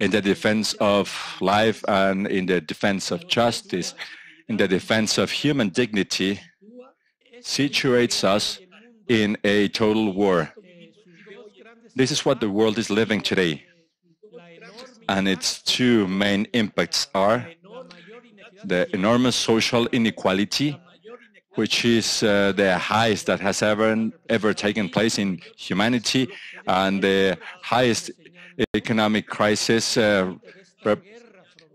in the defense of life and in the defense of justice, in the defense of human dignity, situates us in a total war. This is what the world is living today. And its two main impacts are the enormous social inequality, which is uh, the highest that has ever ever taken place in humanity, and the highest economic crisis uh, rep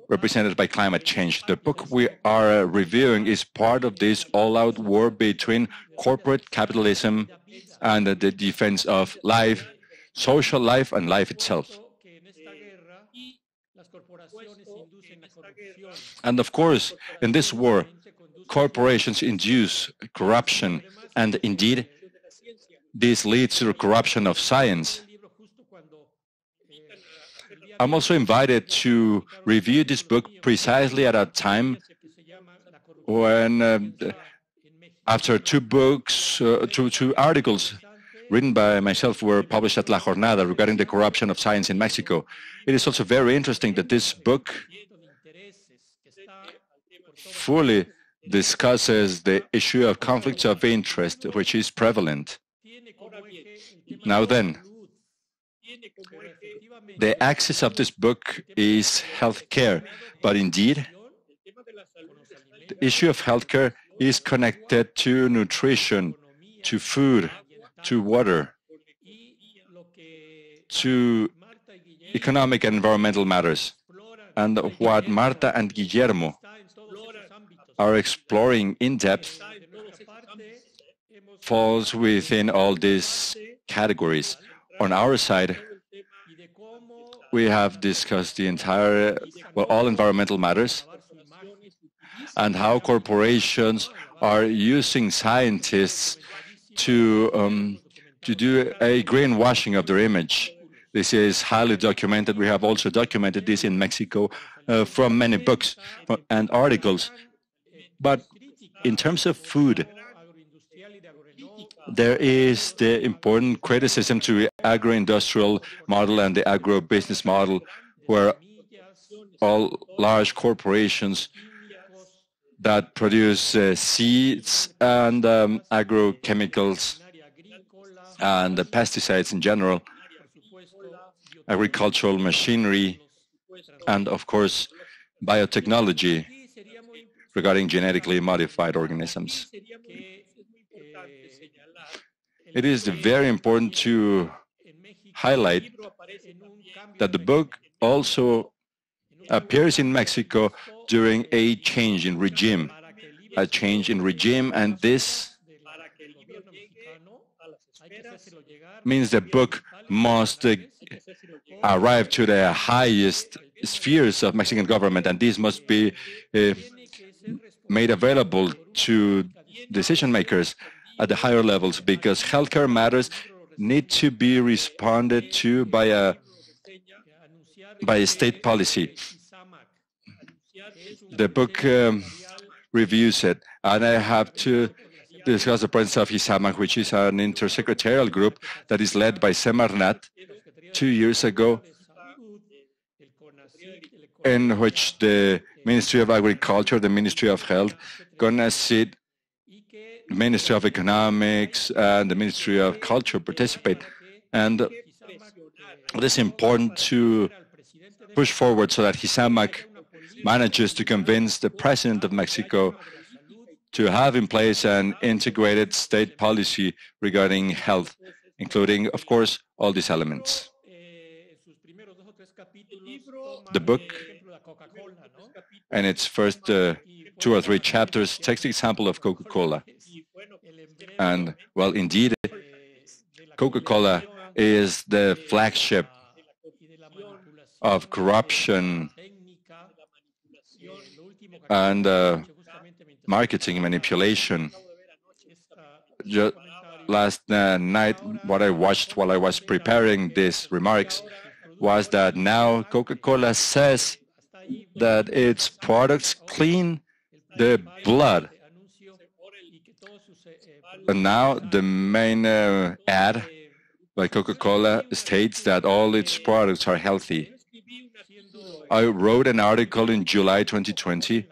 represented by climate change. The book we are uh, reviewing is part of this all-out war between corporate capitalism and the defense of life, social life, and life itself. And of course, in this war, corporations induce corruption, and indeed, this leads to the corruption of science. I'm also invited to review this book precisely at a time when, uh, after two books, uh, two, two articles written by myself were published at La Jornada regarding the corruption of science in Mexico. It is also very interesting that this book fully discusses the issue of conflicts of interest, which is prevalent. Now then, the axis of this book is healthcare, but indeed, the issue of healthcare is connected to nutrition, to food, to water, to economic and environmental matters. And what Martha and Guillermo are exploring in depth falls within all these categories. On our side, we have discussed the entire, well, all environmental matters and how corporations are using scientists to, um, to do a greenwashing of their image. This is highly documented. We have also documented this in Mexico uh, from many books and articles but in terms of food, there is the important criticism to the agro-industrial model and the agro-business model where all large corporations that produce uh, seeds and um, agrochemicals and pesticides in general, agricultural machinery, and of course, biotechnology regarding genetically modified organisms. It is very important to highlight that the book also appears in Mexico during a change in regime, a change in regime, and this means the book must uh, arrive to the highest spheres of Mexican government, and this must be uh, made available to decision makers at the higher levels because healthcare matters need to be responded to by a by a state policy. The book um, reviews it, and I have to discuss the presence of GISAMAC, which is an intersecretarial group that is led by Semarnat two years ago, in which the Ministry of Agriculture, the Ministry of Health, CONACYT, the Ministry of Economics, and the Ministry of Culture participate. And it is important to push forward so that GISAMAC manages to convince the President of Mexico to have in place an integrated state policy regarding health, including, of course, all these elements. The book and its first uh, two or three chapters takes the example of Coca-Cola. And, well, indeed, Coca-Cola is the flagship of corruption and uh, marketing manipulation. last uh, night, what I watched while I was preparing these remarks was that now Coca-Cola says that its products clean the blood. And now the main uh, ad by Coca-Cola states that all its products are healthy. I wrote an article in July 2020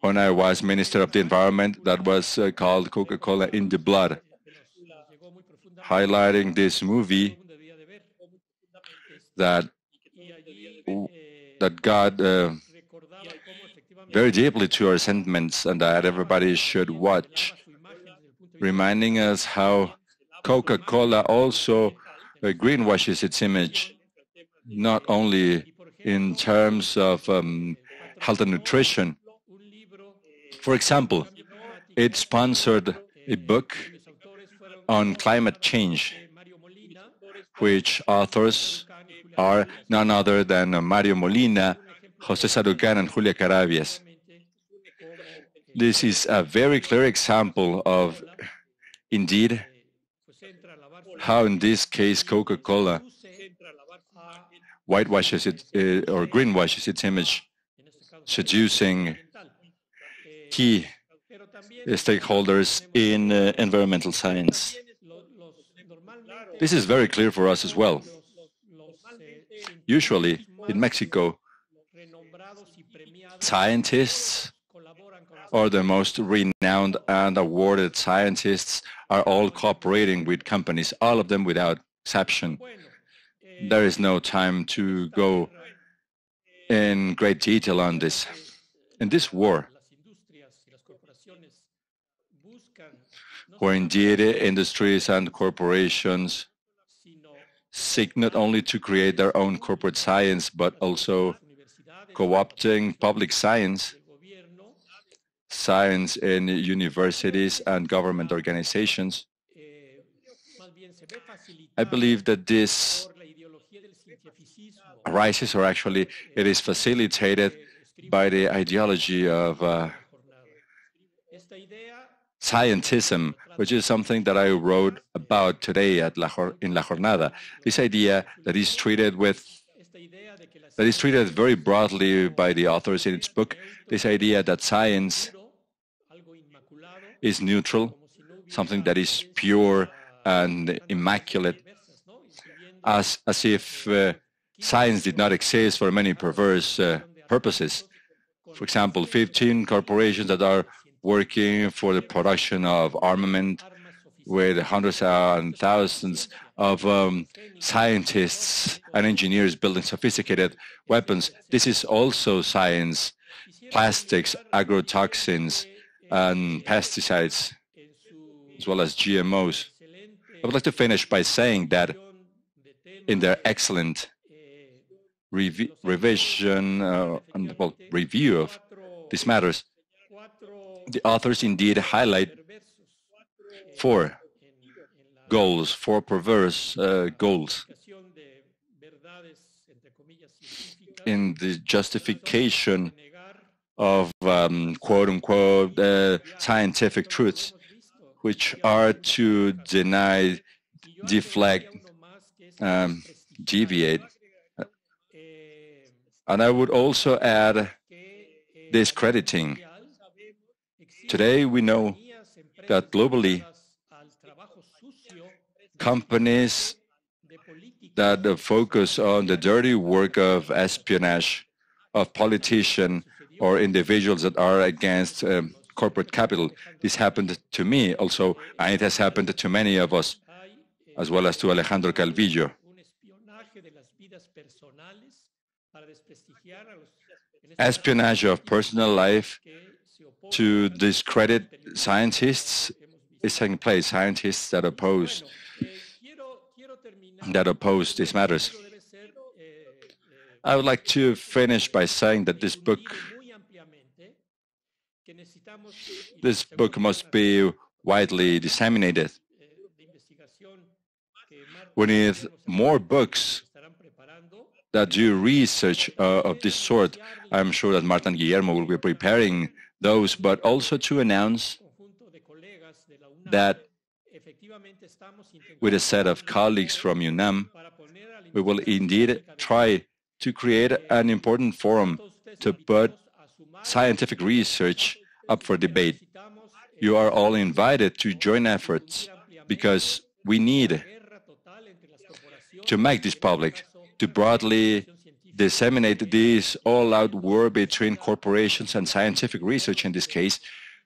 when I was Minister of the Environment that was uh, called Coca-Cola in the Blood, highlighting this movie that that got uh, very deeply to our sentiments and that everybody should watch, reminding us how Coca-Cola also uh, greenwashes its image, not only in terms of um, health and nutrition, for example, it sponsored a book on climate change, which authors are none other than Mario Molina, Jose Sarukhán, and Julia Carabias. This is a very clear example of, indeed, how in this case Coca-Cola whitewashes it uh, or greenwashes its image, seducing key stakeholders in uh, environmental science. This is very clear for us as well. Usually, in Mexico, scientists or the most renowned and awarded scientists are all cooperating with companies, all of them without exception. There is no time to go in great detail on this. In this war, where indeed industries and corporations seek not only to create their own corporate science, but also co-opting public science, science in universities and government organizations. I believe that this arises, or actually it is facilitated by the ideology of uh, scientism, which is something that I wrote about today at La, in La Jornada. This idea that is treated with that is treated very broadly by the authors in its book, this idea that science is neutral, something that is pure and immaculate, as, as if uh, science did not exist for many perverse uh, purposes. For example, 15 corporations that are working for the production of armament with hundreds and thousands of um, scientists and engineers building sophisticated weapons. This is also science, plastics, agrotoxins, and pesticides, as well as GMOs. I would like to finish by saying that in their excellent revi revision uh, and well, review of these matters, the authors indeed highlight four goals, four perverse uh, goals in the justification of um, quote-unquote uh, scientific truths, which are to deny, deflect, um, deviate. And I would also add discrediting Today, we know that globally, companies that focus on the dirty work of espionage of politicians or individuals that are against um, corporate capital. This happened to me also, and it has happened to many of us, as well as to Alejandro Calvillo. Espionage of personal life to discredit scientists is taking place, scientists that oppose that oppose these matters. I would like to finish by saying that this book this book must be widely disseminated. We need more books that do research uh, of this sort. I'm sure that Martin Guillermo will be preparing those, but also to announce that with a set of colleagues from UNAM, we will indeed try to create an important forum to put scientific research up for debate. You are all invited to join efforts because we need to make this public, to broadly disseminate this all-out war between corporations and scientific research in this case,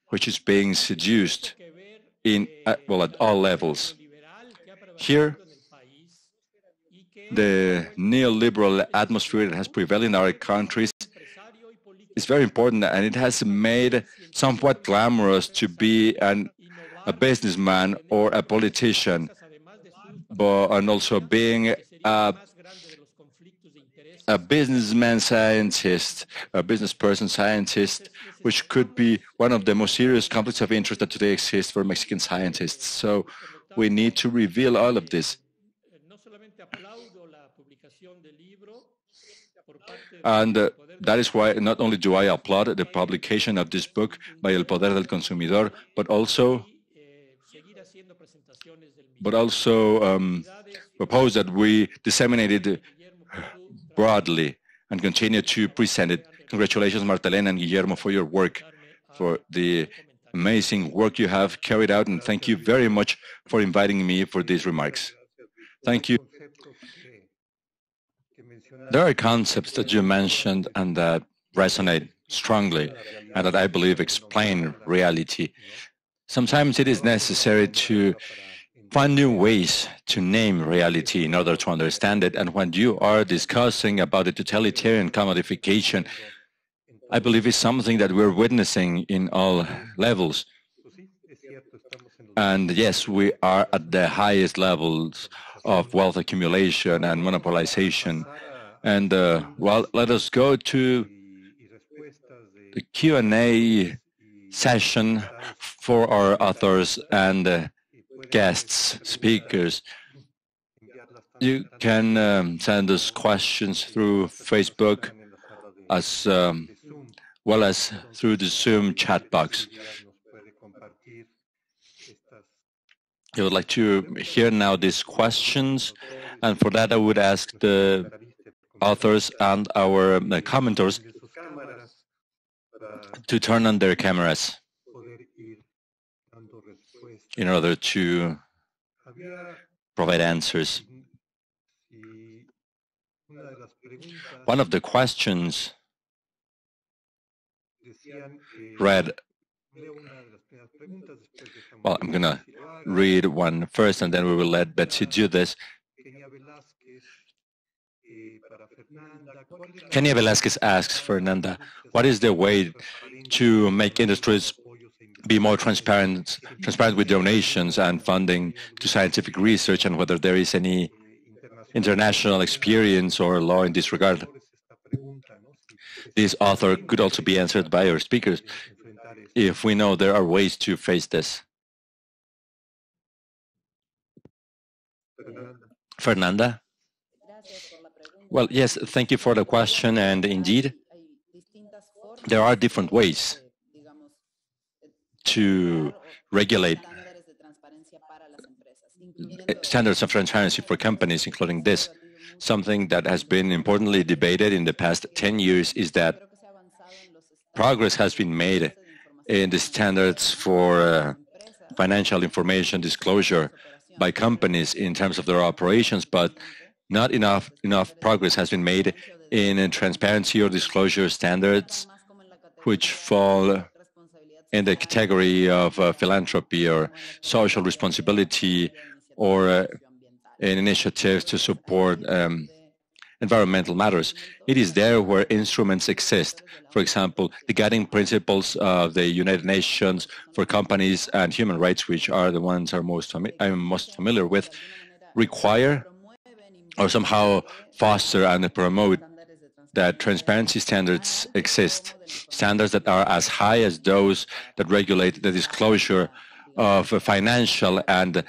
which is being seduced in, uh, well, at all levels. Here, the neoliberal atmosphere that has prevailed in our countries is very important and it has made somewhat glamorous to be an, a businessman or a politician, but and also being a, a businessman scientist, a business person scientist, which could be one of the most serious conflicts of interest that today exists for Mexican scientists. So we need to reveal all of this. And uh, that is why not only do I applaud the publication of this book by El Poder del Consumidor, but also but also um, propose that we disseminate it broadly and continue to present it. Congratulations, Martha Elena and Guillermo, for your work, for the amazing work you have carried out, and thank you very much for inviting me for these remarks. Thank you. There are concepts that you mentioned and that resonate strongly and that I believe explain reality. Sometimes it is necessary to find new ways to name reality in order to understand it. And when you are discussing about the totalitarian commodification, I believe it's something that we're witnessing in all levels. And yes, we are at the highest levels of wealth accumulation and monopolization. And uh, well, let us go to the Q&A session for our authors and uh, guests, speakers. You can um, send us questions through Facebook as um, well as through the Zoom chat box. I would like to hear now these questions, and for that I would ask the authors and our uh, commenters to turn on their cameras in order to provide answers. One of the questions read, well, I'm going to read one first and then we will let Betsy do this. Kenya Velasquez asks Fernanda, what is the way to make industries be more transparent, transparent with donations and funding to scientific research and whether there is any international experience or law in this regard. This author could also be answered by our speakers if we know there are ways to face this. Fernanda? Well, yes, thank you for the question. And indeed, there are different ways to regulate standards of transparency for companies, including this. Something that has been importantly debated in the past 10 years is that progress has been made in the standards for uh, financial information disclosure by companies in terms of their operations, but not enough enough progress has been made in transparency or disclosure standards, which fall in the category of uh, philanthropy or social responsibility or uh, in initiatives to support um, environmental matters. It is there where instruments exist. For example, the guiding principles of the United Nations for companies and human rights, which are the ones are most I'm most familiar with, require or somehow foster and promote that transparency standards exist, standards that are as high as those that regulate the disclosure of financial and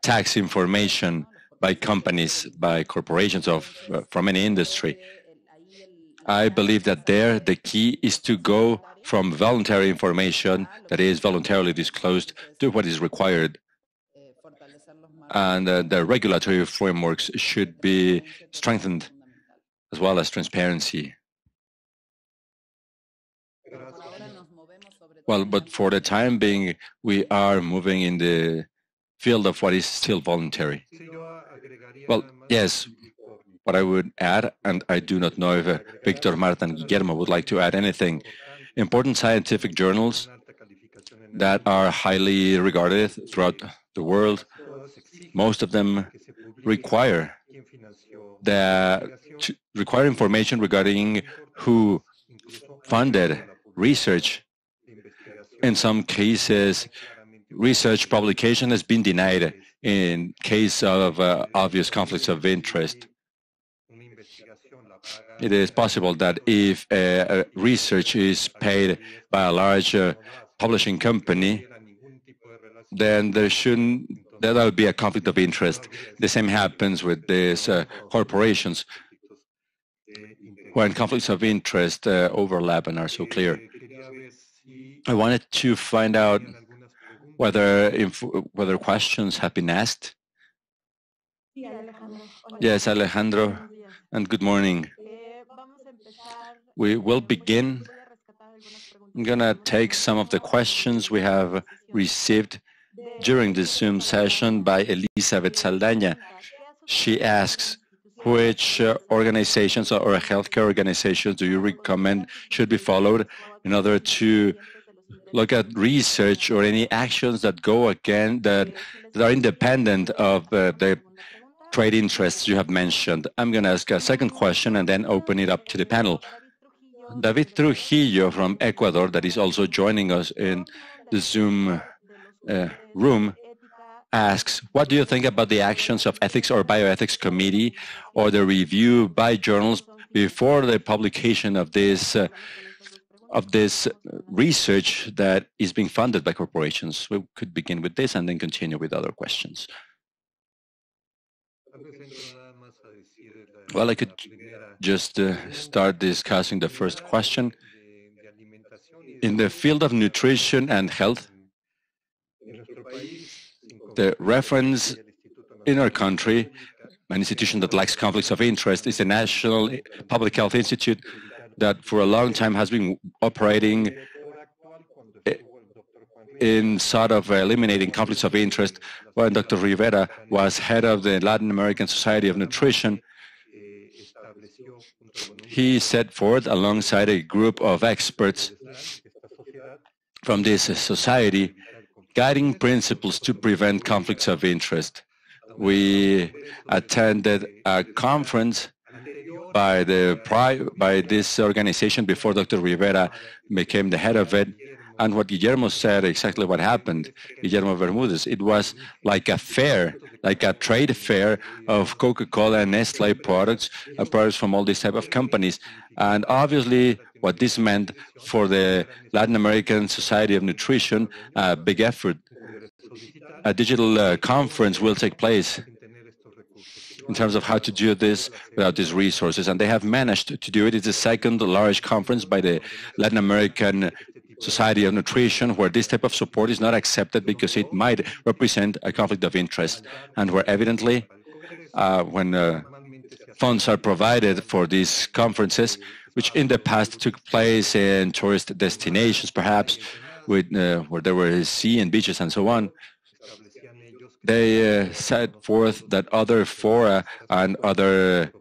tax information by companies, by corporations of, uh, from any industry. I believe that there the key is to go from voluntary information that is voluntarily disclosed to what is required. And uh, the regulatory frameworks should be strengthened as well as transparency. Well, but for the time being, we are moving in the field of what is still voluntary. Well, yes, what I would add, and I do not know if uh, Victor, Martha, and Guillermo would like to add anything, important scientific journals that are highly regarded throughout the world, most of them require the require information regarding who funded research. In some cases, research publication has been denied in case of uh, obvious conflicts of interest. It is possible that if research is paid by a large uh, publishing company, then there shouldn't there would be a conflict of interest. The same happens with these uh, corporations when conflicts of interest uh, overlap and are so clear. I wanted to find out whether whether questions have been asked. Yes, Alejandro, and good morning. We will begin. I'm going to take some of the questions we have received during the Zoom session by Elizabeth Saldaña. She asks, which uh, organizations or healthcare organizations do you recommend should be followed in order to look at research or any actions that go again that, that are independent of uh, the trade interests you have mentioned? I'm going to ask a second question and then open it up to the panel. David Trujillo from Ecuador, that is also joining us in the Zoom uh, room, asks, what do you think about the actions of ethics or bioethics committee or the review by journals before the publication of this uh, of this research that is being funded by corporations? We could begin with this and then continue with other questions. Well, I could just uh, start discussing the first question. In the field of nutrition and health, the reference in our country, an institution that lacks conflicts of interest, is the National Public Health Institute that for a long time has been operating in sort of eliminating conflicts of interest when Dr. Rivera was head of the Latin American Society of Nutrition. He set forth alongside a group of experts from this society guiding principles to prevent conflicts of interest. We attended a conference by the by this organization before Dr. Rivera became the head of it. And what Guillermo said, exactly what happened, Guillermo Bermudez, it was like a fair, like a trade fair of Coca-Cola and Nestle products and products from all these type of companies. And obviously, what this meant for the Latin American Society of Nutrition, a big effort. A digital uh, conference will take place in terms of how to do this without these resources. And they have managed to do it. It's the second large conference by the Latin American Society of Nutrition where this type of support is not accepted because it might represent a conflict of interest. And where evidently, uh, when uh, funds are provided for these conferences, which in the past took place in tourist destinations, perhaps with, uh, where there were sea and beaches and so on. They uh, set forth that other fora and other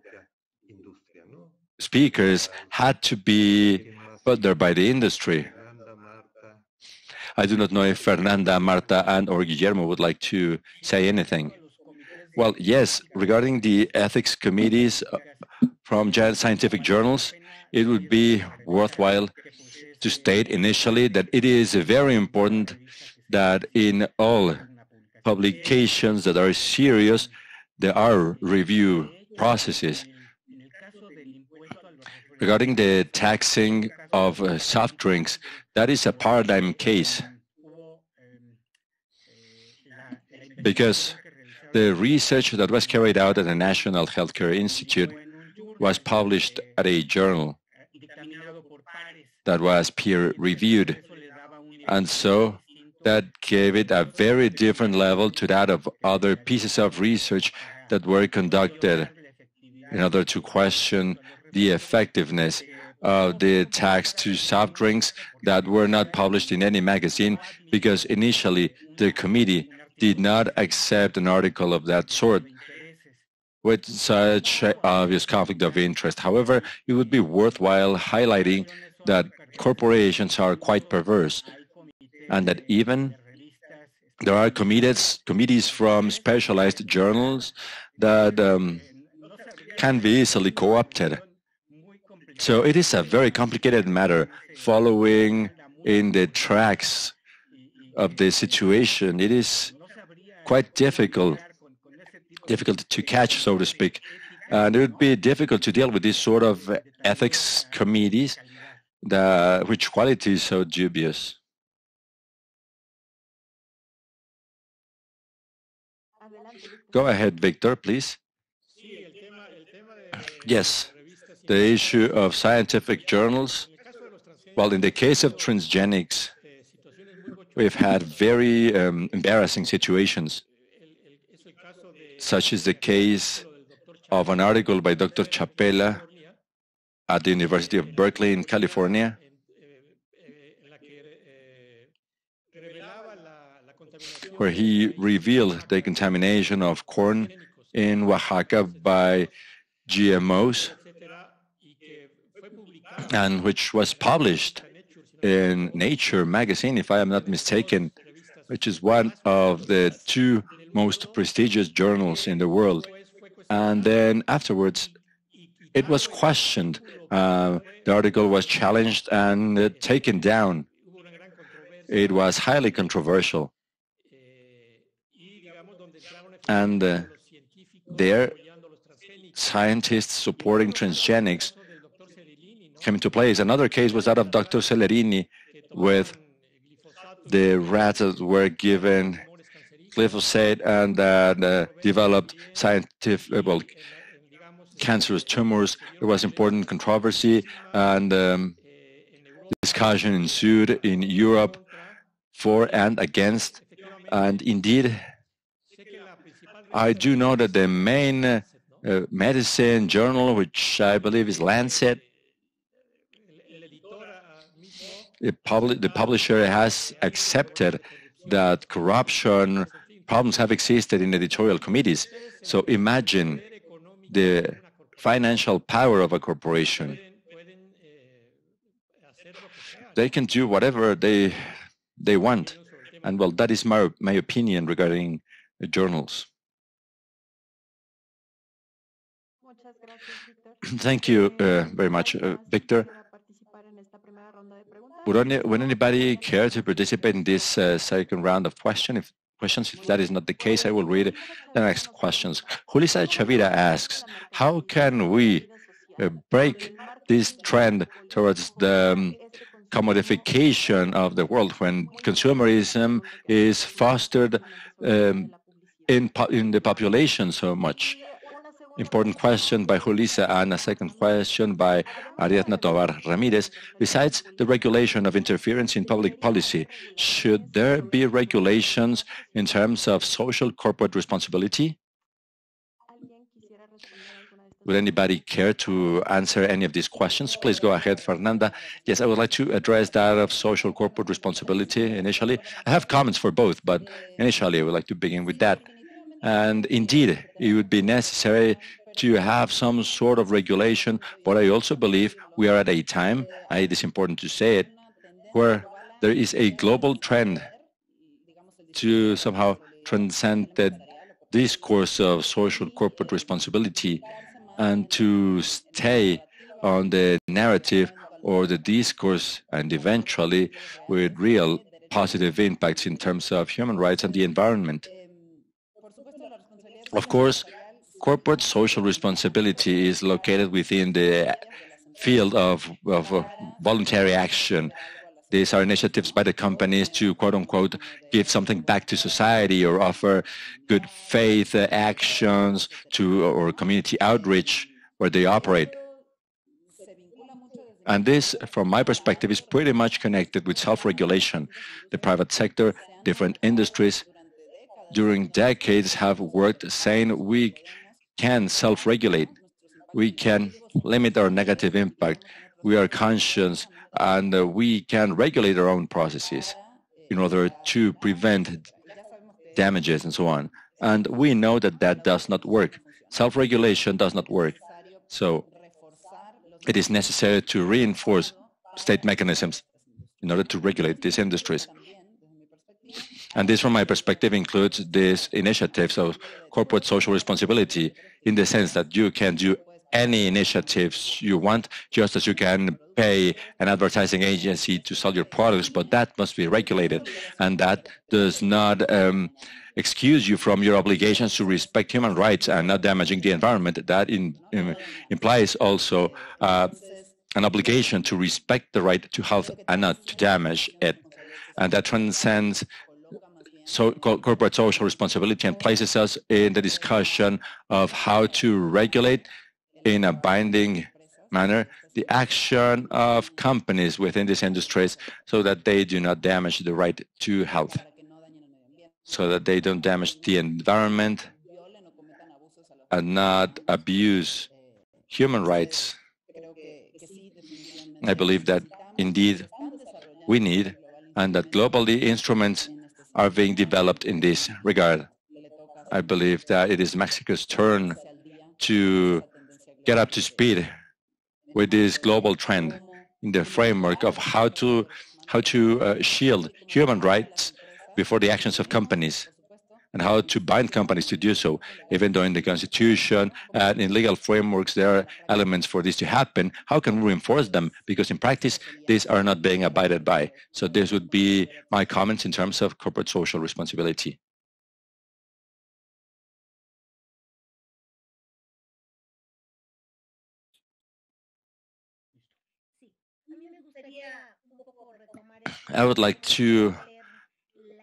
speakers had to be put there by the industry. I do not know if Fernanda, Martha, and or Guillermo would like to say anything. Well, yes, regarding the ethics committees uh, from scientific journals, it would be worthwhile to state initially that it is very important that in all publications that are serious, there are review processes. Regarding the taxing of uh, soft drinks, that is a paradigm case because the research that was carried out at the National Healthcare Institute was published at a journal that was peer-reviewed. And so that gave it a very different level to that of other pieces of research that were conducted in order to question the effectiveness of the tax to soft drinks that were not published in any magazine because initially the committee did not accept an article of that sort with such obvious conflict of interest. However, it would be worthwhile highlighting that corporations are quite perverse and that even there are committees, committees from specialized journals that um, can be easily co-opted. So it is a very complicated matter following in the tracks of the situation. It is quite difficult difficult to catch, so to speak. And it would be difficult to deal with this sort of ethics committees, the, which quality is so dubious. Go ahead, Victor, please. Yes, the issue of scientific journals. Well, in the case of transgenics, we've had very um, embarrassing situations such is the case of an article by Dr. Chapela at the University of Berkeley in California, where he revealed the contamination of corn in Oaxaca by GMOs, and which was published in Nature magazine, if I am not mistaken, which is one of the two most prestigious journals in the world. And then afterwards, it was questioned. Uh, the article was challenged and uh, taken down. It was highly controversial. And uh, there, scientists supporting transgenics came into place. Another case was that of Dr. Séralini with the rats that were given glyphosate and uh, developed scientific, uh, well, cancerous tumors. There was important controversy and um, discussion ensued in Europe for and against. And indeed, I do know that the main uh, medicine journal, which I believe is Lancet, the, the publisher has accepted that corruption problems have existed in editorial committees. So imagine the financial power of a corporation. They can do whatever they they want. And well, that is my, my opinion regarding journals. Thank you uh, very much, uh, Victor. Would, any, would, anybody care to participate in this uh, second round of question? If questions. If that is not the case, I will read the next questions. Julissa Chavira asks, how can we uh, break this trend towards the um, commodification of the world when consumerism is fostered um, in, in the population so much? Important question by Julissa and a second question by Ariadna Tovar Ramirez. Besides the regulation of interference in public policy, should there be regulations in terms of social corporate responsibility? Would anybody care to answer any of these questions? Please go ahead, Fernanda. Yes, I would like to address that of social corporate responsibility initially. I have comments for both, but initially I would like to begin with that. And indeed, it would be necessary to have some sort of regulation, but I also believe we are at a time, uh, it is important to say it, where there is a global trend to somehow transcend the discourse of social corporate responsibility and to stay on the narrative or the discourse and eventually with real positive impacts in terms of human rights and the environment. Of course, corporate social responsibility is located within the field of, of uh, voluntary action. These are initiatives by the companies to quote unquote give something back to society or offer good faith actions to or community outreach where they operate. And this, from my perspective, is pretty much connected with self-regulation. The private sector, different industries, during decades have worked saying we can self-regulate, we can limit our negative impact, we are conscious, and we can regulate our own processes in order to prevent damages and so on. And we know that that does not work. Self-regulation does not work. So it is necessary to reinforce state mechanisms in order to regulate these industries. And this, from my perspective, includes these initiatives of corporate social responsibility in the sense that you can do any initiatives you want, just as you can pay an advertising agency to sell your products, but that must be regulated. And that does not um, excuse you from your obligations to respect human rights and not damaging the environment. That in, in, implies also uh, an obligation to respect the right to health and not to damage it. And that transcends so corporate social responsibility and places us in the discussion of how to regulate in a binding manner the action of companies within these industries so that they do not damage the right to health, so that they don't damage the environment and not abuse human rights. I believe that indeed we need and that globally instruments are being developed in this regard. I believe that it is Mexico's turn to get up to speed with this global trend in the framework of how to how to uh, shield human rights before the actions of companies and how to bind companies to do so, even though in the Constitution and in legal frameworks there are elements for this to happen. How can we enforce them? Because in practice, these are not being abided by. So this would be my comments in terms of corporate social responsibility. I would like to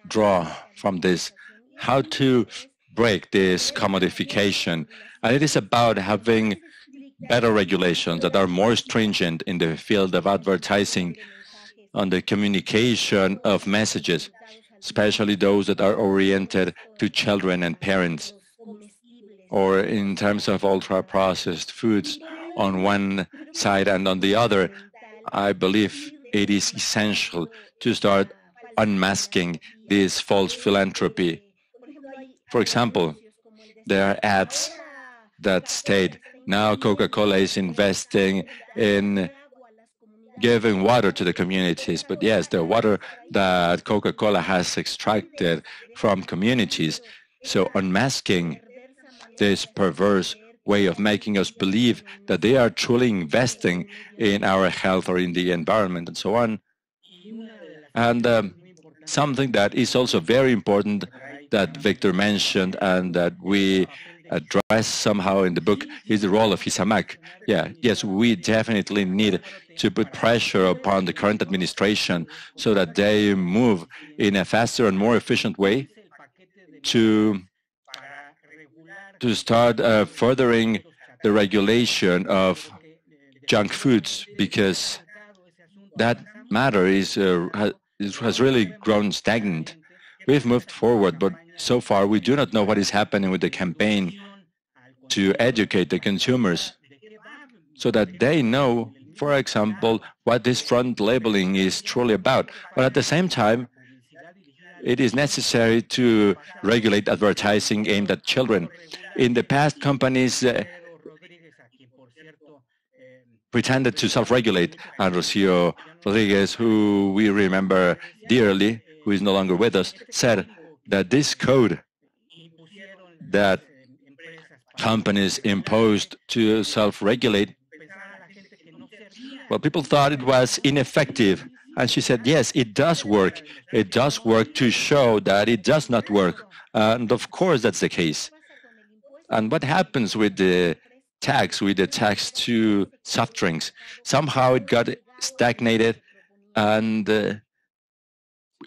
draw from this how to break this commodification. And it is about having better regulations that are more stringent in the field of advertising on the communication of messages, especially those that are oriented to children and parents, or in terms of ultra-processed foods on one side and on the other, I believe it is essential to start unmasking this false philanthropy for example, there are ads that state now Coca-Cola is investing in giving water to the communities. But yes, the water that Coca-Cola has extracted from communities. So unmasking this perverse way of making us believe that they are truly investing in our health or in the environment and so on. And um, something that is also very important that Victor mentioned and that we address somehow in the book is the role of GISAMAC. Yeah, yes, we definitely need to put pressure upon the current administration so that they move in a faster and more efficient way to to start uh, furthering the regulation of junk foods because that matter is, uh, has really grown stagnant We've moved forward, but so far we do not know what is happening with the campaign to educate the consumers so that they know, for example, what this front labeling is truly about. But at the same time, it is necessary to regulate advertising aimed at children. In the past, companies uh, pretended to self-regulate, and Rocio Rodriguez, who we remember dearly, who is no longer with us, said that this code that companies imposed to self-regulate, well, people thought it was ineffective. And she said, yes, it does work. It does work to show that it does not work. And of course, that's the case. And what happens with the tax, with the tax to soft drinks? Somehow it got stagnated and uh,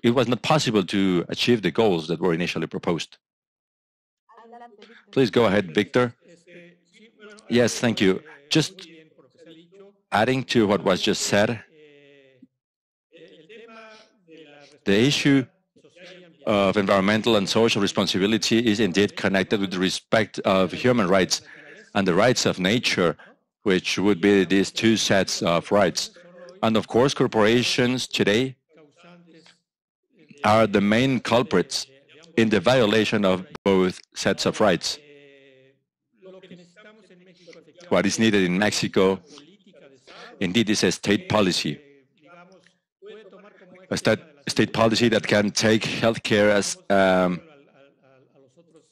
it was not possible to achieve the goals that were initially proposed. Please go ahead, Victor. Yes, thank you. Just adding to what was just said, the issue of environmental and social responsibility is indeed connected with the respect of human rights and the rights of nature, which would be these two sets of rights. And of course, corporations today are the main culprits in the violation of both sets of rights. What is needed in Mexico indeed is a state policy. A state, state policy that can take healthcare as um,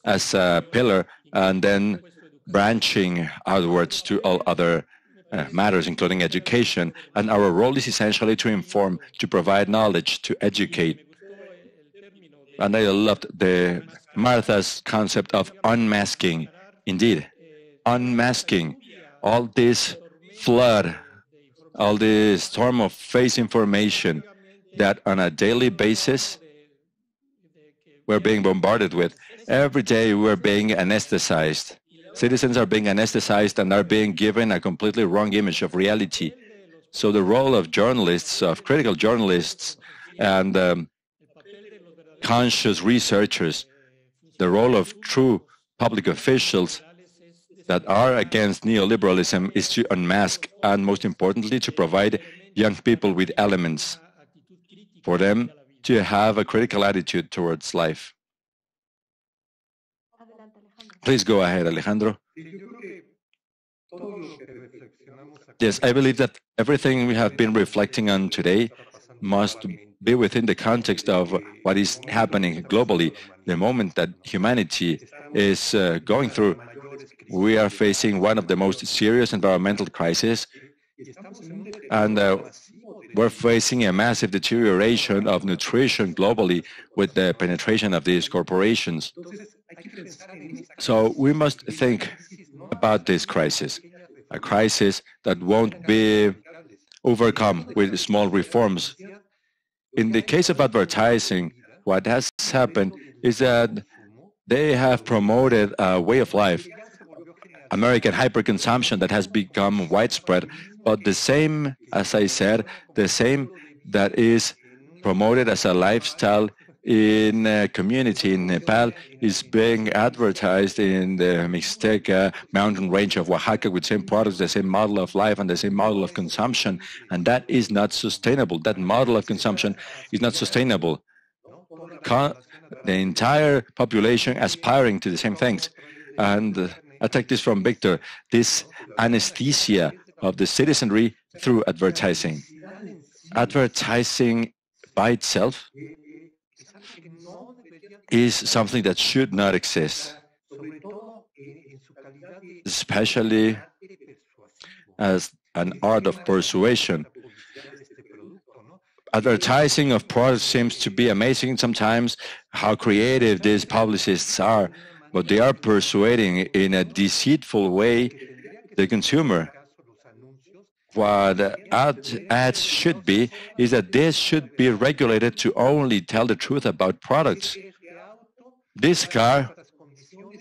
as a pillar and then branching outwards to all other uh, matters, including education. And our role is essentially to inform, to provide knowledge, to educate. And I loved the Martha's concept of unmasking. Indeed, unmasking all this flood, all this storm of face information that on a daily basis we're being bombarded with. Every day we're being anesthetized. Citizens are being anesthetized and are being given a completely wrong image of reality. So the role of journalists, of critical journalists, and um, conscious researchers, the role of true public officials that are against neoliberalism is to unmask and, most importantly, to provide young people with elements for them to have a critical attitude towards life. Please go ahead, Alejandro. Yes, I believe that everything we have been reflecting on today must be within the context of what is happening globally. The moment that humanity is uh, going through, we are facing one of the most serious environmental crises, and uh, we're facing a massive deterioration of nutrition globally with the penetration of these corporations. So we must think about this crisis, a crisis that won't be overcome with small reforms. In the case of advertising, what has happened is that they have promoted a way of life, American hyperconsumption that has become widespread, but the same, as I said, the same that is promoted as a lifestyle in a community in Nepal is being advertised in the Mixteca mountain range of Oaxaca with same products, the same model of life and the same model of consumption. And that is not sustainable. That model of consumption is not sustainable. Con the entire population aspiring to the same things. And uh, I take this from Victor, this anesthesia of the citizenry through advertising. Advertising by itself is something that should not exist, especially as an art of persuasion. Advertising of products seems to be amazing sometimes, how creative these publicists are, but they are persuading in a deceitful way the consumer. What ad, ads should be is that this should be regulated to only tell the truth about products this car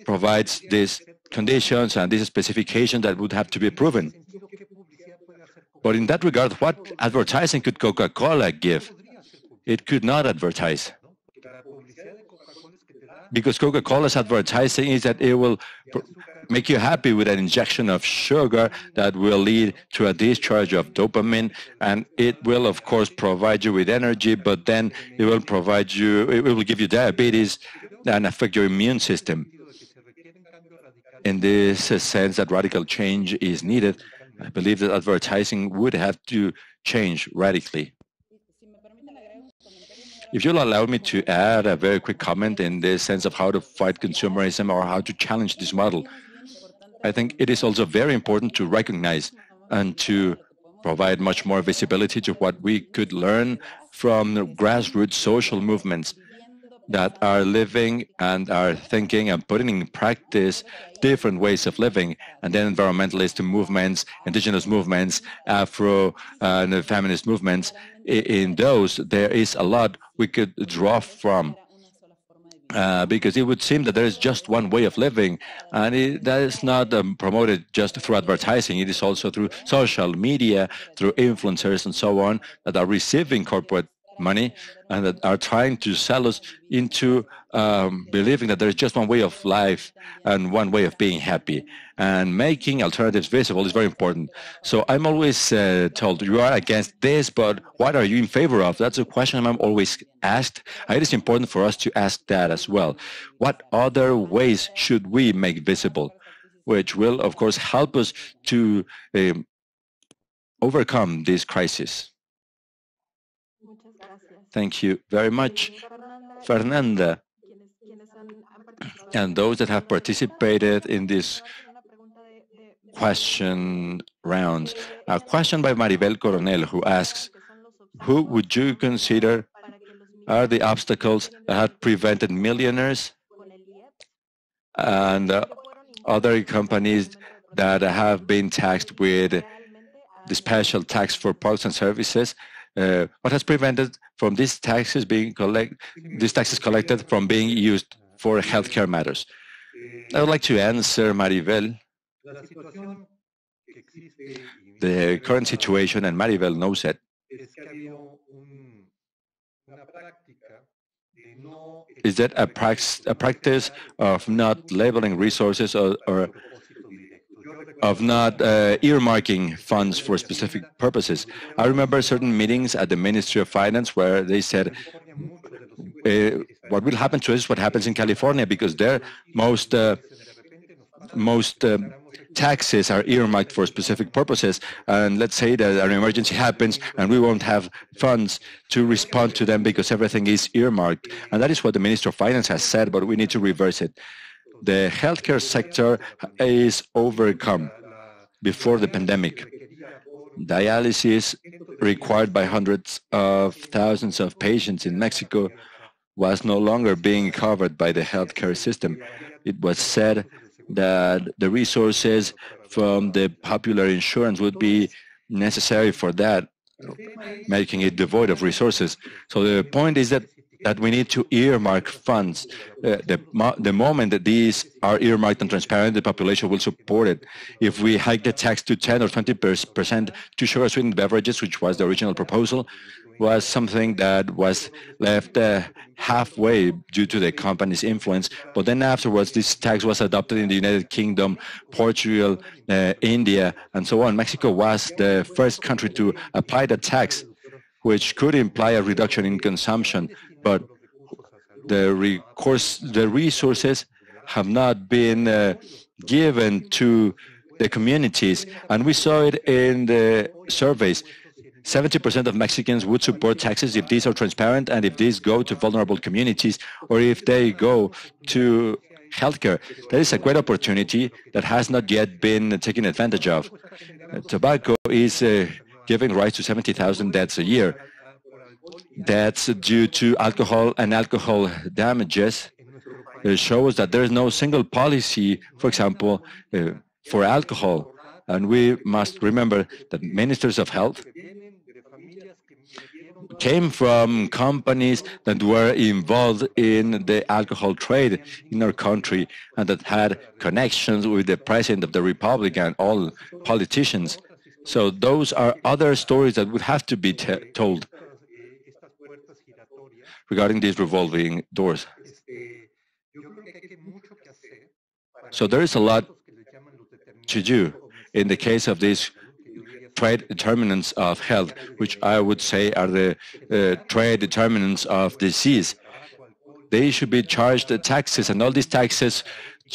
provides these conditions and these specifications that would have to be proven. But in that regard, what advertising could Coca-Cola give? It could not advertise. Because Coca-Cola's advertising is that it will make you happy with an injection of sugar that will lead to a discharge of dopamine and it will of course provide you with energy but then it will provide you it will give you diabetes and affect your immune system. In this sense that radical change is needed, I believe that advertising would have to change radically. If you'll allow me to add a very quick comment in the sense of how to fight consumerism or how to challenge this model, I think it is also very important to recognize and to provide much more visibility to what we could learn from grassroots social movements that are living and are thinking and putting in practice different ways of living. And then environmentalist movements, indigenous movements, Afro and feminist movements, in those, there is a lot we could draw from. uh, because it would seem that there is just one way of living, and it, that is not um, promoted just through advertising. It is also through social media, through influencers and so on that are receiving corporate money and that are trying to sell us into um, believing that there is just one way of life and one way of being happy. And making alternatives visible is very important. So I'm always uh, told, you are against this, but what are you in favor of? That's a question I'm always asked. And it is important for us to ask that as well. What other ways should we make visible? Which will, of course, help us to um, overcome this crisis. Thank you very much, Fernanda. And those that have participated in this question rounds. A question by Maribel Coronel who asks, who would you consider are the obstacles that have prevented millionaires and uh, other companies that have been taxed with the special tax for products and services uh, what has prevented from these taxes being collect these taxes collected from being used for healthcare matters? I would like to answer Maribel. The current situation, and Maribel knows it, is that a, prax a practice of not labeling resources or, or of not uh, earmarking funds for specific purposes. I remember certain meetings at the Ministry of Finance where they said, uh, what will happen to us is what happens in California because there most uh, most um, taxes are earmarked for specific purposes. And let's say that an emergency happens and we won't have funds to respond to them because everything is earmarked. And that is what the Minister of Finance has said but we need to reverse it the healthcare sector is overcome before the pandemic. Dialysis required by hundreds of thousands of patients in Mexico was no longer being covered by the healthcare system. It was said that the resources from the popular insurance would be necessary for that, making it devoid of resources. So the point is that that we need to earmark funds. Uh, the, the moment that these are earmarked and transparent, the population will support it. If we hike the tax to 10 or 20 percent to sugar sweetened beverages, which was the original proposal, was something that was left uh, halfway due to the company's influence. But then afterwards, this tax was adopted in the United Kingdom, Portugal, uh, India, and so on. Mexico was the first country to apply the tax, which could imply a reduction in consumption but the recourse, the resources have not been uh, given to the communities, and we saw it in the surveys. 70% of Mexicans would support taxes if these are transparent and if these go to vulnerable communities or if they go to healthcare. That is a great opportunity that has not yet been taken advantage of. tobacco is uh, giving rise to 70,000 deaths a year that's due to alcohol and alcohol damages. It shows that there is no single policy, for example, uh, for alcohol. And we must remember that ministers of health came from companies that were involved in the alcohol trade in our country and that had connections with the president of the republic and all politicians. So those are other stories that would have to be told regarding these revolving doors. So there is a lot to do in the case of these trade determinants of health, which I would say are the uh, trade determinants of disease. They should be charged taxes and all these taxes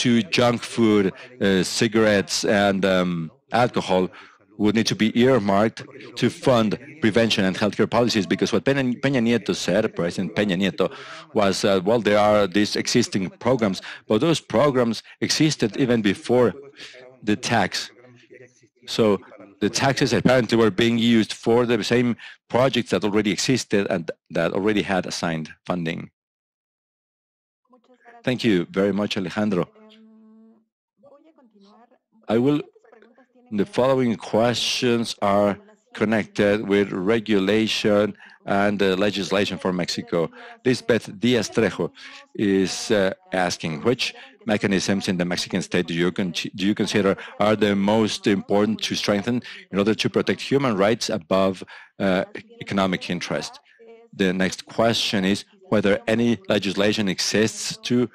to junk food, uh, cigarettes, and um, alcohol would need to be earmarked to fund prevention and healthcare policies because what Peña, Peña Nieto said, President Peña Nieto, was, uh, well, there are these existing programs, but those programs existed even before the tax. So the taxes apparently were being used for the same projects that already existed and that already had assigned funding. Thank you very much, Alejandro. I will the following questions are connected with regulation and uh, legislation for Mexico. Lisbeth Diaz Trejo is uh, asking which mechanisms in the Mexican state do you, do you consider are the most important to strengthen in order to protect human rights above uh, economic interest? The next question is whether any legislation exists to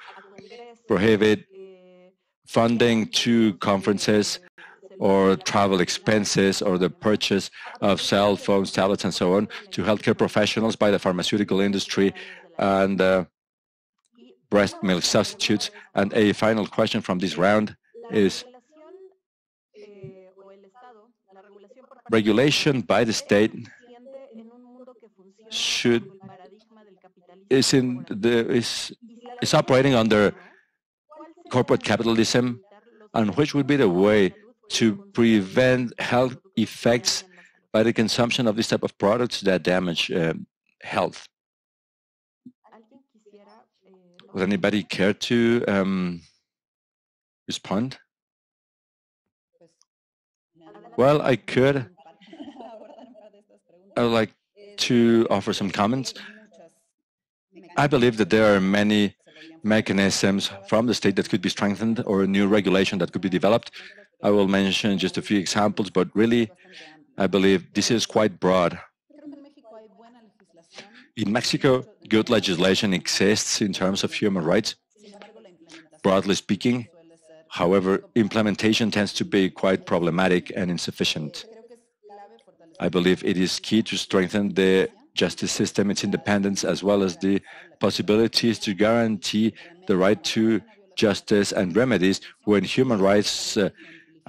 prohibit funding to conferences or travel expenses or the purchase of cell phones, tablets, and so on to healthcare professionals by the pharmaceutical industry and uh, breast milk substitutes. And a final question from this round is regulation by the state should is in the is is operating under corporate capitalism and which would be the way to prevent health effects by the consumption of this type of products that damage um, health. Would anybody care to um, respond? Well, I could. I would like to offer some comments. I believe that there are many mechanisms from the state that could be strengthened or a new regulation that could be developed I will mention just a few examples, but really, I believe this is quite broad. In Mexico, good legislation exists in terms of human rights, broadly speaking. However, implementation tends to be quite problematic and insufficient. I believe it is key to strengthen the justice system, its independence, as well as the possibilities to guarantee the right to justice and remedies when human rights uh,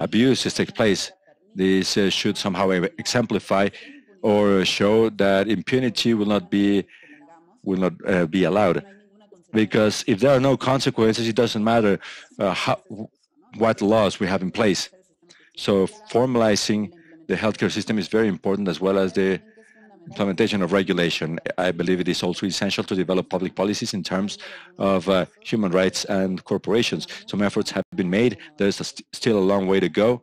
abuses take place. This uh, should somehow exemplify or show that impunity will not be will not uh, be allowed. Because if there are no consequences, it doesn't matter uh, how, what laws we have in place. So formalizing the healthcare system is very important as well as the implementation of regulation. I believe it is also essential to develop public policies in terms of uh, human rights and corporations. Some efforts have been made. There's st still a long way to go.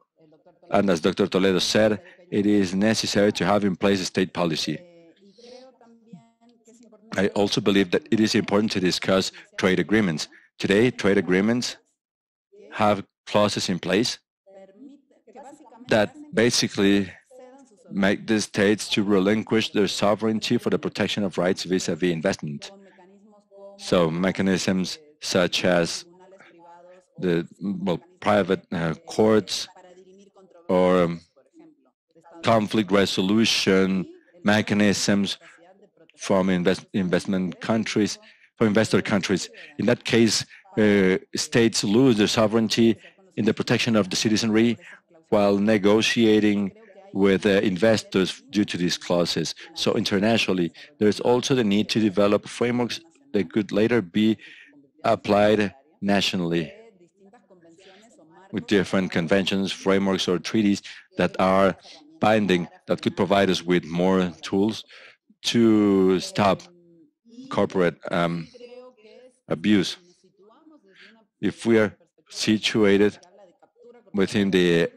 And as Dr. Toledo said, it is necessary to have in place a state policy. I also believe that it is important to discuss trade agreements. Today, trade agreements have clauses in place that basically make the states to relinquish their sovereignty for the protection of rights vis-à-vis -vis investment. So mechanisms such as the well, private uh, courts or um, conflict resolution mechanisms from invest, investment countries, for investor countries. In that case, uh, states lose their sovereignty in the protection of the citizenry while negotiating with uh, investors due to these clauses. So internationally, there's also the need to develop frameworks that could later be applied nationally with different conventions, frameworks, or treaties that are binding, that could provide us with more tools to stop corporate um, abuse. If we are situated within the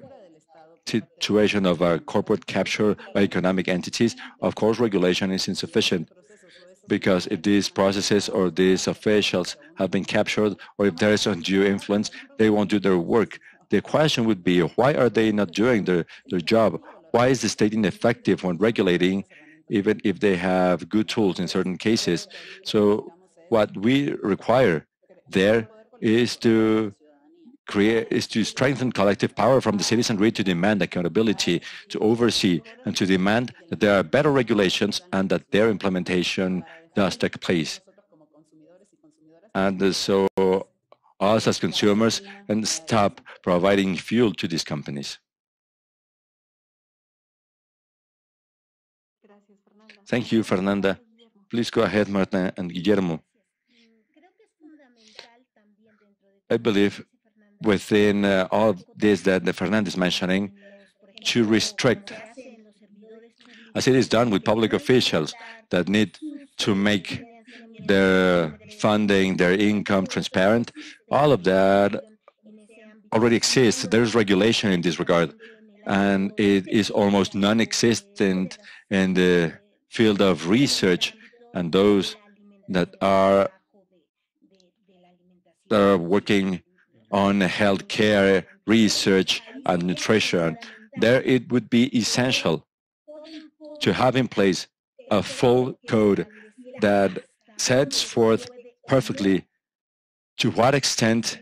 situation of a corporate capture by economic entities, of course, regulation is insufficient because if these processes or these officials have been captured or if there is undue influence, they won't do their work. The question would be, why are they not doing their, their job? Why is the state ineffective when regulating, even if they have good tools in certain cases? So what we require there is to create is to strengthen collective power from the citizenry to demand accountability, to oversee, and to demand that there are better regulations and that their implementation does take place. And so us as consumers can stop providing fuel to these companies. Thank you, Fernanda. Please go ahead, Martha and Guillermo. I believe within uh, all this that the Fernandez mentioning to restrict, as it is done with public officials that need to make their funding, their income transparent, all of that already exists. There's regulation in this regard. and it is almost non-existent in the field of research and those that are, that are working on healthcare research and nutrition. There it would be essential to have in place a full code that sets forth perfectly to what extent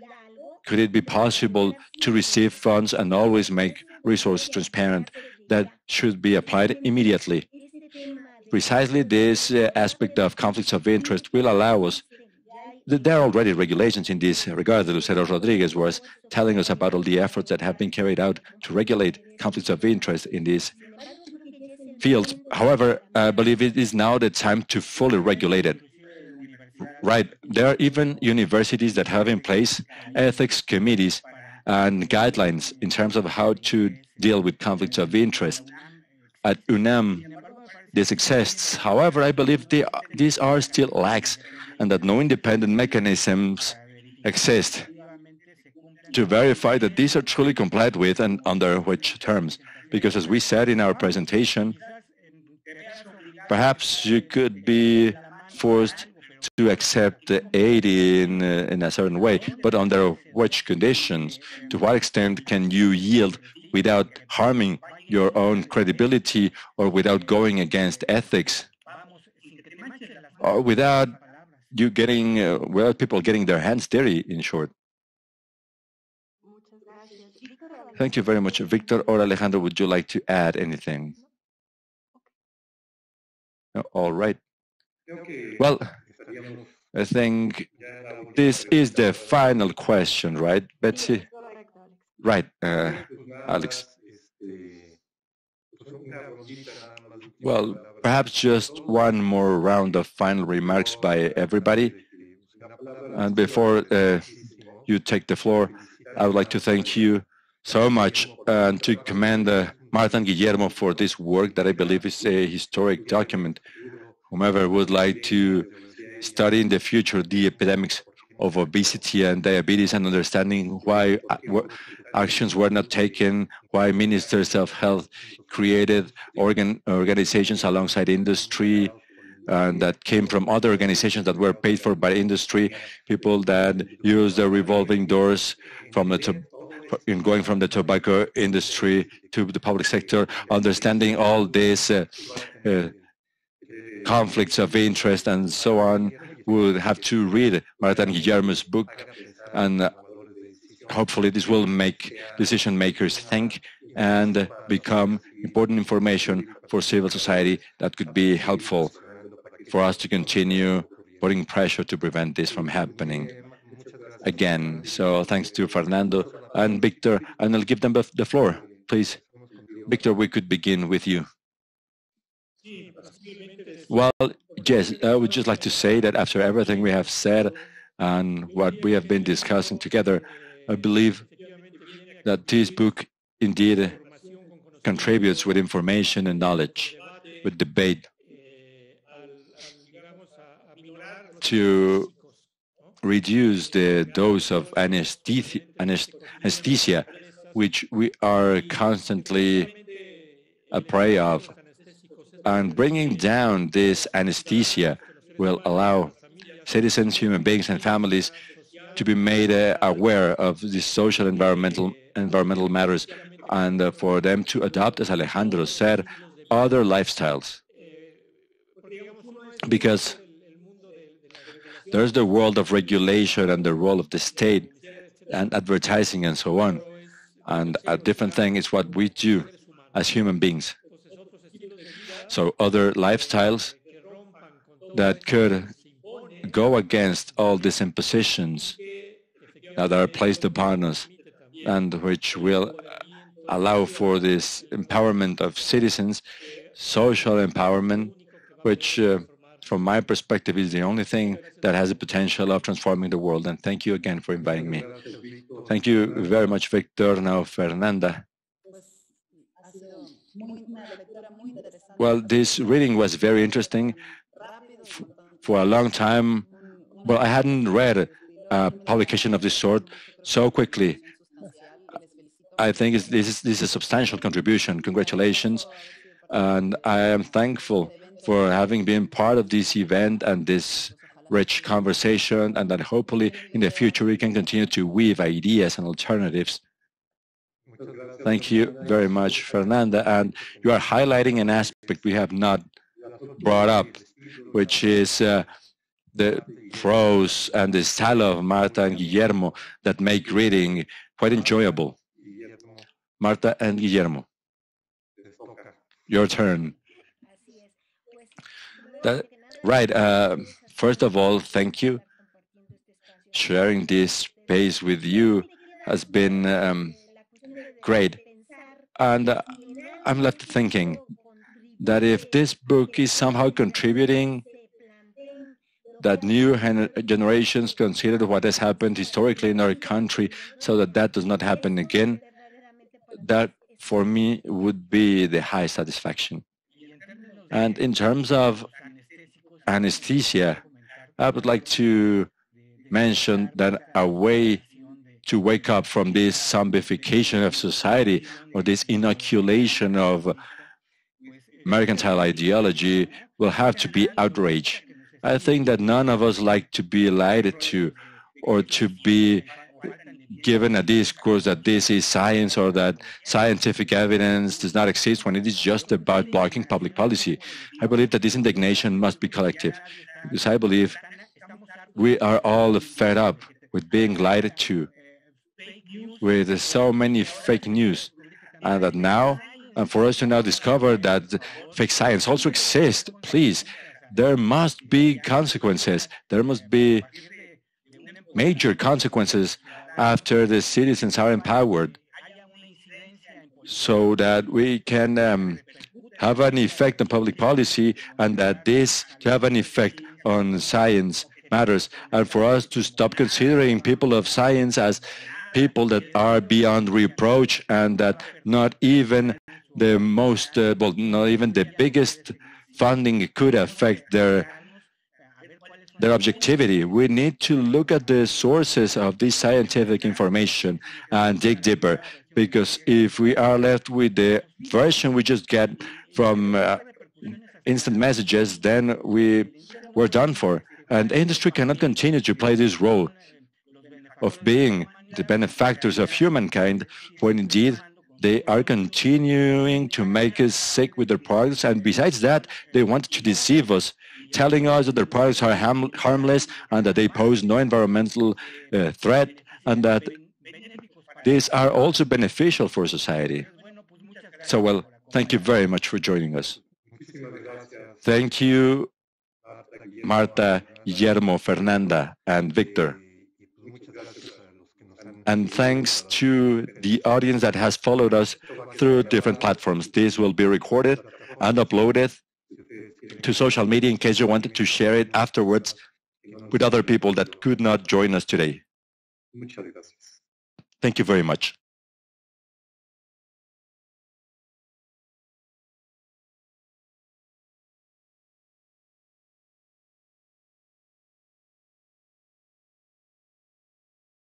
could it be possible to receive funds and always make resources transparent that should be applied immediately. Precisely this uh, aspect of conflicts of interest will allow us there are already regulations in this regard. Lucero Rodriguez was telling us about all the efforts that have been carried out to regulate conflicts of interest in these fields. However, I believe it is now the time to fully regulate it. Right. There are even universities that have in place ethics committees and guidelines in terms of how to deal with conflicts of interest. At UNAM, this exists. However, I believe they, these are still lacks and that no independent mechanisms exist to verify that these are truly complied with and under which terms. Because as we said in our presentation, perhaps you could be forced to accept the aid in, uh, in a certain way, but under which conditions? To what extent can you yield without harming your own credibility or without going against ethics? Or without you getting, uh, without people getting their hands dirty, in short? Thank you very much. Victor or Alejandro, would you like to add anything? All right. Well, I think this is the final question, right, Betsy? Right, uh, Alex. Well, perhaps just one more round of final remarks by everybody. And before uh, you take the floor, I would like to thank you so much and to commend uh, Guillermo for this work that I believe is a historic document. Whomever would like to study in the future the epidemics of obesity and diabetes and understanding why uh, actions were not taken, why ministers of health created organ organizations alongside industry uh, that came from other organizations that were paid for by industry, people that used the revolving doors from the in going from the tobacco industry to the public sector, understanding all these uh, uh, conflicts of interest and so on, would have to read Martha and Guillermo's book and uh, hopefully this will make decision makers think and become important information for civil society that could be helpful for us to continue putting pressure to prevent this from happening again. So thanks to Fernando and Victor, and I'll give them the floor. Please, Victor, we could begin with you. Well, yes, I would just like to say that after everything we have said and what we have been discussing together, I believe that this book indeed contributes with information and knowledge, with debate, to reduce the dose of anesthesia, anesthesia which we are constantly a prey of. And bringing down this anesthesia will allow citizens, human beings, and families to be made uh, aware of these social environmental environmental matters and uh, for them to adopt, as Alejandro said, other lifestyles. Because there's the world of regulation and the role of the state and advertising and so on. And a different thing is what we do as human beings. So other lifestyles that could go against all these impositions that are placed upon us and which will allow for this empowerment of citizens, social empowerment, which uh, from my perspective is the only thing that has the potential of transforming the world. And thank you again for inviting me. Thank you very much, Victor. Now, Fernanda. Well, this reading was very interesting. For a long time, well, I hadn't read a publication of this sort so quickly. I think this is, this is a substantial contribution. Congratulations. And I am thankful for having been part of this event and this rich conversation and that hopefully in the future we can continue to weave ideas and alternatives. Thank you very much, Fernanda. And you are highlighting an aspect we have not brought up, which is uh, the prose and the style of Martha and Guillermo that make reading quite enjoyable. Martha and Guillermo, your turn. That, right. Uh, first of all, thank you. Sharing this space with you has been um, great. And uh, I'm left thinking that if this book is somehow contributing that new generations consider what has happened historically in our country so that that does not happen again, that for me would be the high satisfaction. And in terms of anesthesia, I would like to mention that a way to wake up from this zombification of society or this inoculation of mercantile ideology will have to be outrage. I think that none of us like to be lied to or to be given a discourse that this is science or that scientific evidence does not exist when it is just about blocking public policy. I believe that this indignation must be collective because I believe we are all fed up with being lied to, with so many fake news, and that now, and for us to now discover that fake science also exists, please, there must be consequences. There must be major consequences after the citizens are empowered so that we can um, have an effect on public policy and that this to have an effect on science matters and for us to stop considering people of science as people that are beyond reproach and that not even the most uh, well not even the biggest funding could affect their their objectivity. We need to look at the sources of this scientific information and dig deeper. Because if we are left with the version we just get from uh, instant messages, then we we're done for. And industry cannot continue to play this role of being the benefactors of humankind when indeed they are continuing to make us sick with their products. And besides that, they want to deceive us telling us that their products are harm harmless and that they pose no environmental uh, threat and that these are also beneficial for society. So, well, thank you very much for joining us. Thank you, Martha, Guillermo, Fernanda, and Victor. And thanks to the audience that has followed us through different platforms. This will be recorded and uploaded to social media in case you wanted to share it afterwards with other people that could not join us today. Thank you very much.